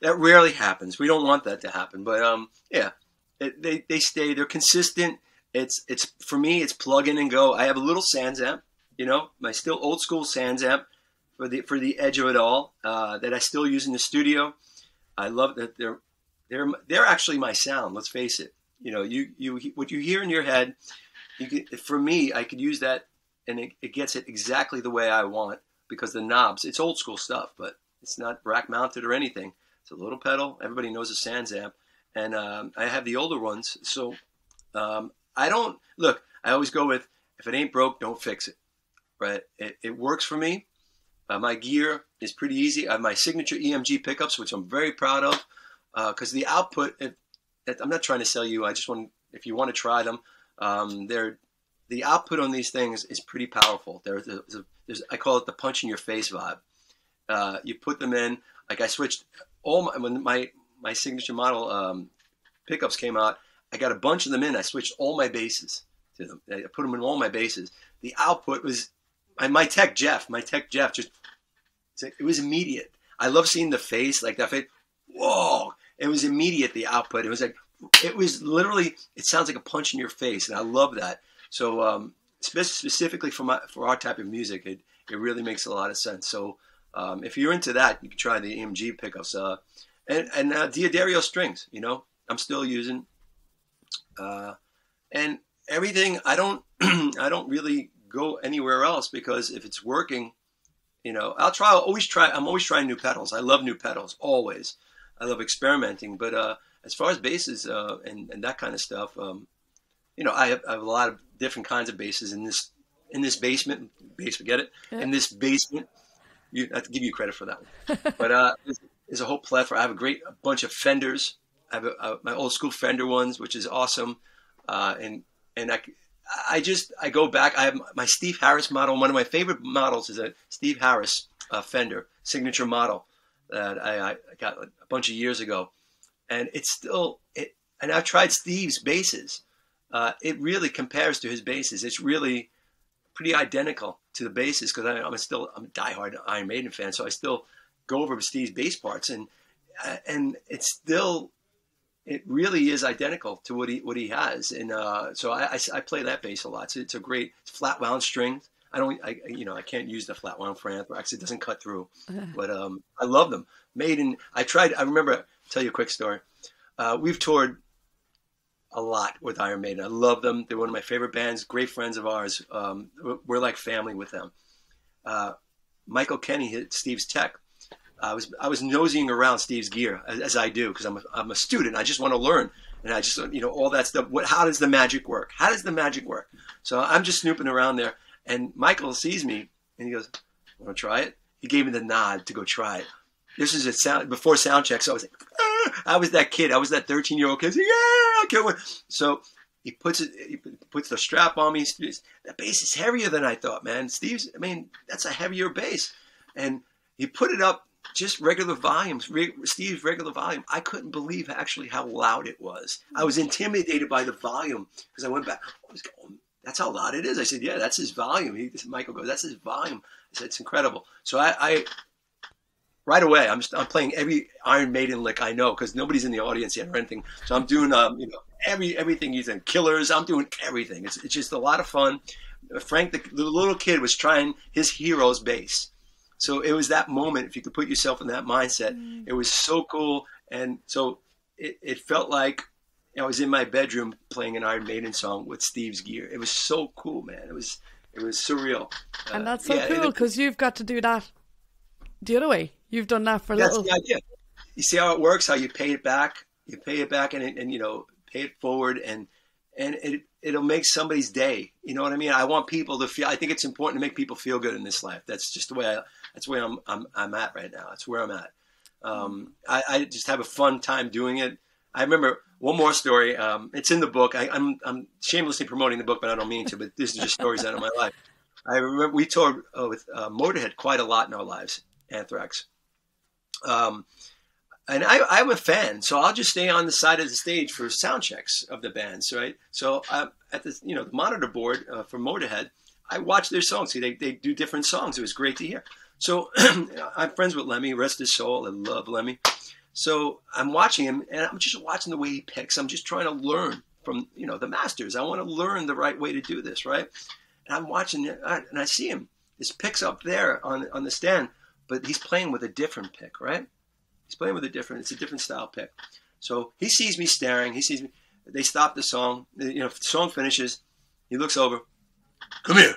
That rarely happens. We don't want that to happen. But um, yeah, it, they they stay. They're consistent. It's it's for me. It's plug in and go. I have a little SansAmp. You know, my still old school SansAmp for the for the edge of it all uh, that I still use in the studio. I love that they're they're they're actually my sound. Let's face it. You know, you you what you hear in your head. You could, for me, I could use that, and it, it gets it exactly the way I want because the knobs, it's old school stuff, but it's not rack mounted or anything. It's a little pedal. Everybody knows a SansAmp, and um, I have the older ones. So um, I don't look. I always go with if it ain't broke, don't fix it. Right? It, it works for me. Uh, my gear is pretty easy. I have my signature EMG pickups, which I'm very proud of, because uh, the output. It, it, I'm not trying to sell you. I just want if you want to try them, um, they're the output on these things is pretty powerful. There's, a, there's I call it the punch in your face vibe. Uh, you put them in. Like I switched all my when my my signature model um, pickups came out. I got a bunch of them in. I switched all my basses to them. I put them in all my basses. The output was my tech Jeff. My tech Jeff just it was immediate. I love seeing the face like that face. Whoa! It was immediate. The output. It was like it was literally. It sounds like a punch in your face, and I love that. So um, specifically for my for our type of music, it it really makes a lot of sense. So um, if you're into that, you can try the EMG pickups. Uh, and and uh, D'Addario strings. You know, I'm still using. Uh, and everything, I don't [clears throat] I don't really go anywhere else because if it's working, you know, I'll try. I'll always try. I'm always trying new pedals. I love new pedals. Always. I love experimenting. But uh, as far as basses uh, and and that kind of stuff, um, you know, I have, I have, a lot of different kinds of basses in this in this basement. Base, forget it. Yeah. In this basement, you I have to give you credit for that one. [laughs] but uh, there's, there's, a whole plethora. I have a great a bunch of Fenders. I have a, a, my old school Fender ones, which is awesome. Uh, and and I, I just I go back. I have my Steve Harris model. One of my favorite models is a Steve Harris uh, Fender signature model that I, I, got a bunch of years ago, and it's still it. And I've tried Steve's basses. Uh, it really compares to his basses. It's really pretty identical to the basses because I'm still I'm a diehard Iron Maiden fan, so I still go over Steve's bass parts and uh, and it's still it really is identical to what he what he has, and uh, so I, I, I, play that bass a lot. So it's a great flat wound string. I don't, I, you know, I can't use the flat wound for Anthrax. It doesn't cut through, [laughs] but um, I love them. Made in, I tried. I remember. I'll tell you a quick story. Uh, we've toured a lot with Iron Maiden. I love them. They're one of my favorite bands. Great friends of ours. Um, we're like family with them. Uh, Michael Kenney hit Steve's tech I was I was nosing around Steve's gear as, as I do because I'm a, I'm a student. I just want to learn, and I just you know all that stuff. What how does the magic work? How does the magic work? So I'm just snooping around there, and Michael sees me and he goes, "Want to try it?" He gave me the nod to go try it. This is a sound before sound check, so I was like, ah! I was that kid. I was that 13 year old kid. Yeah, I can't wait. So he puts it. He puts the strap on me. That bass is heavier than I thought, man. Steve's. I mean, that's a heavier bass, and he put it up just regular volumes, re- Steve's regular volume. I couldn't believe actually how loud it was. I was intimidated by the volume because I went back. Going, that's how loud it is. I said, yeah, that's his volume. He, Michael goes, that's his volume. I said, it's incredible. So I, I right away, I'm, I'm playing every Iron Maiden lick I know because nobody's in the audience yet or anything. So I'm doing, um, you know, every everything he's in. Killers. I'm doing everything. It's, it's just a lot of fun. Frank, the, the little kid, was trying his hero's bass so it was that moment. If you could put yourself in that mindset, mm. it was so cool. And so it, it felt like I was in my bedroom playing an Iron Maiden song with Steve's gear. It was so cool, man. It was it was surreal. And that's so uh, yeah, cool because you've got to do that the other way. You've done that for that's little. the idea. You see how it works? How you pay it back? You pay it back and and you know pay it forward and and it it'll make somebody's day. You know what I mean? I want people to feel. I think it's important to make people feel good in this life. That's just the way I that's where I'm, I'm, I'm at right now. That's where I'm at. Um, I, I, just have a fun time doing it. I remember one more story. Um, it's in the book. I, am I'm, I'm shamelessly promoting the book, but I don't mean to. But this is just stories out of my life. I remember we toured uh, with uh, Motorhead quite a lot in our lives. Anthrax. Um, and I, am a fan, so I'll just stay on the side of the stage for sound checks of the bands, right? So uh, at the you know the monitor board uh, for Motorhead, I watch their songs. See, they they do different songs. It was great to hear. So [clears throat] I'm friends with Lemmy, rest his soul. I love Lemmy. So I'm watching him, and I'm just watching the way he picks. I'm just trying to learn from you know the masters. I want to learn the right way to do this, right? And I'm watching it, and I see him. His picks up there on on the stand, but he's playing with a different pick, right? He's playing with a different. It's a different style pick. So he sees me staring. He sees me. They stop the song. You know, the song finishes, he looks over. Come here.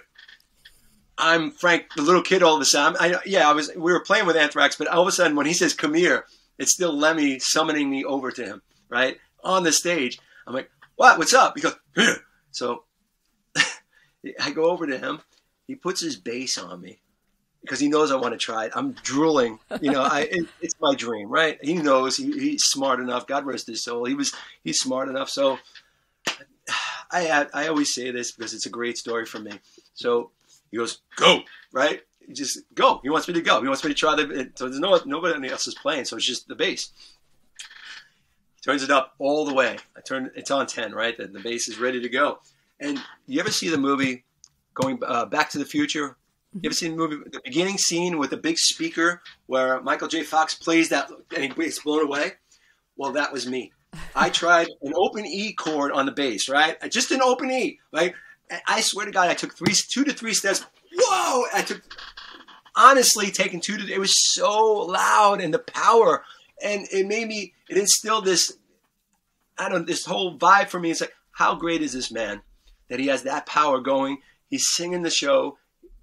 I'm Frank, the little kid. All of a sudden, I, yeah, I was. We were playing with Anthrax, but all of a sudden, when he says "Come here," it's still Lemmy summoning me over to him, right on the stage. I'm like, "What? What's up?" He goes. So [laughs] I go over to him. He puts his bass on me because he knows I want to try it. I'm drooling. You know, I it, it's my dream, right? He knows he, he's smart enough. God rest his soul. He was he's smart enough. So [sighs] I I always say this because it's a great story for me. So he goes, go, right? He just go. He wants me to go. He wants me to try the. So there's no nobody else is playing. So it's just the bass. He turns it up all the way. I turn it's on ten, right? The, the bass is ready to go. And you ever see the movie going uh, Back to the Future? You ever seen the movie, the beginning scene with the big speaker where Michael J. Fox plays that and he gets blown away? Well, that was me. I tried an open E chord on the bass, right? Just an open E, right? I swear to God, I took three, two to three steps. Whoa! I took, honestly, taking two to. It was so loud and the power, and it made me. It instilled this. I don't. This whole vibe for me. It's like, how great is this man that he has that power going? He's singing the show.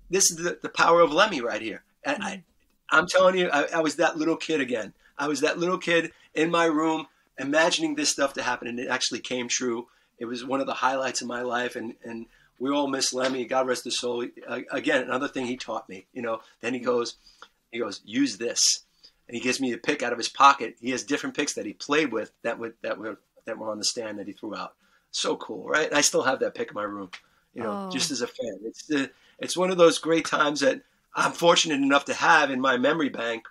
This is the, the power of Lemmy right here. And I, I'm telling you, I, I was that little kid again. I was that little kid in my room imagining this stuff to happen, and it actually came true. It was one of the highlights of my life, and and we all miss Lemmy. God rest his soul. Again, another thing he taught me. You know, then he goes, he goes, use this, and he gives me a pick out of his pocket. He has different picks that he played with that would that were that were on the stand that he threw out. So cool, right? And I still have that pick in my room. You know, oh. just as a fan, it's the it's one of those great times that I'm fortunate enough to have in my memory bank.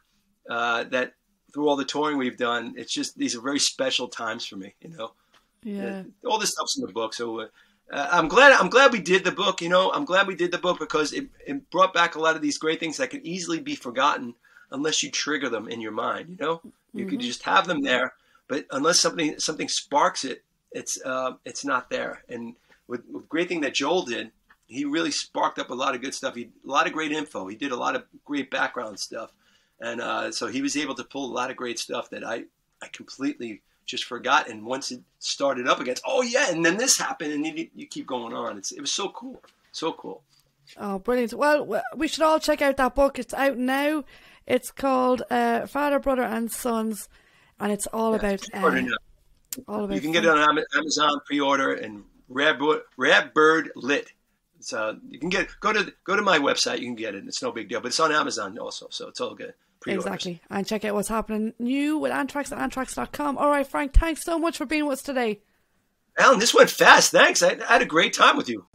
Uh, that through all the touring we've done, it's just these are very special times for me. You know, yeah. Uh, all this stuff's in the book, so. Uh, I'm glad. I'm glad we did the book. You know, I'm glad we did the book because it, it brought back a lot of these great things that could easily be forgotten unless you trigger them in your mind. You know, you mm-hmm. could just have them there, but unless something something sparks it, it's uh, it's not there. And with, with great thing that Joel did, he really sparked up a lot of good stuff. He a lot of great info. He did a lot of great background stuff, and uh, so he was able to pull a lot of great stuff that I I completely just forgot. And once it started up again, oh yeah, and then this happened, and you, you keep going on. It's, it was so cool, so cool. Oh, brilliant! Well, we should all check out that book. It's out now. It's called uh, Father, Brother, and Sons, and it's all yeah, about. Uh, all about. You can get it on Amazon pre-order and Rare Bird Lit. So you can get go to go to my website. You can get it. It's no big deal, but it's on Amazon also, so it's all good. Exactly. And check out what's happening new with Anthrax at anthrax.com. All right, Frank, thanks so much for being with us today. Ellen, this went fast. Thanks. I, I had a great time with you.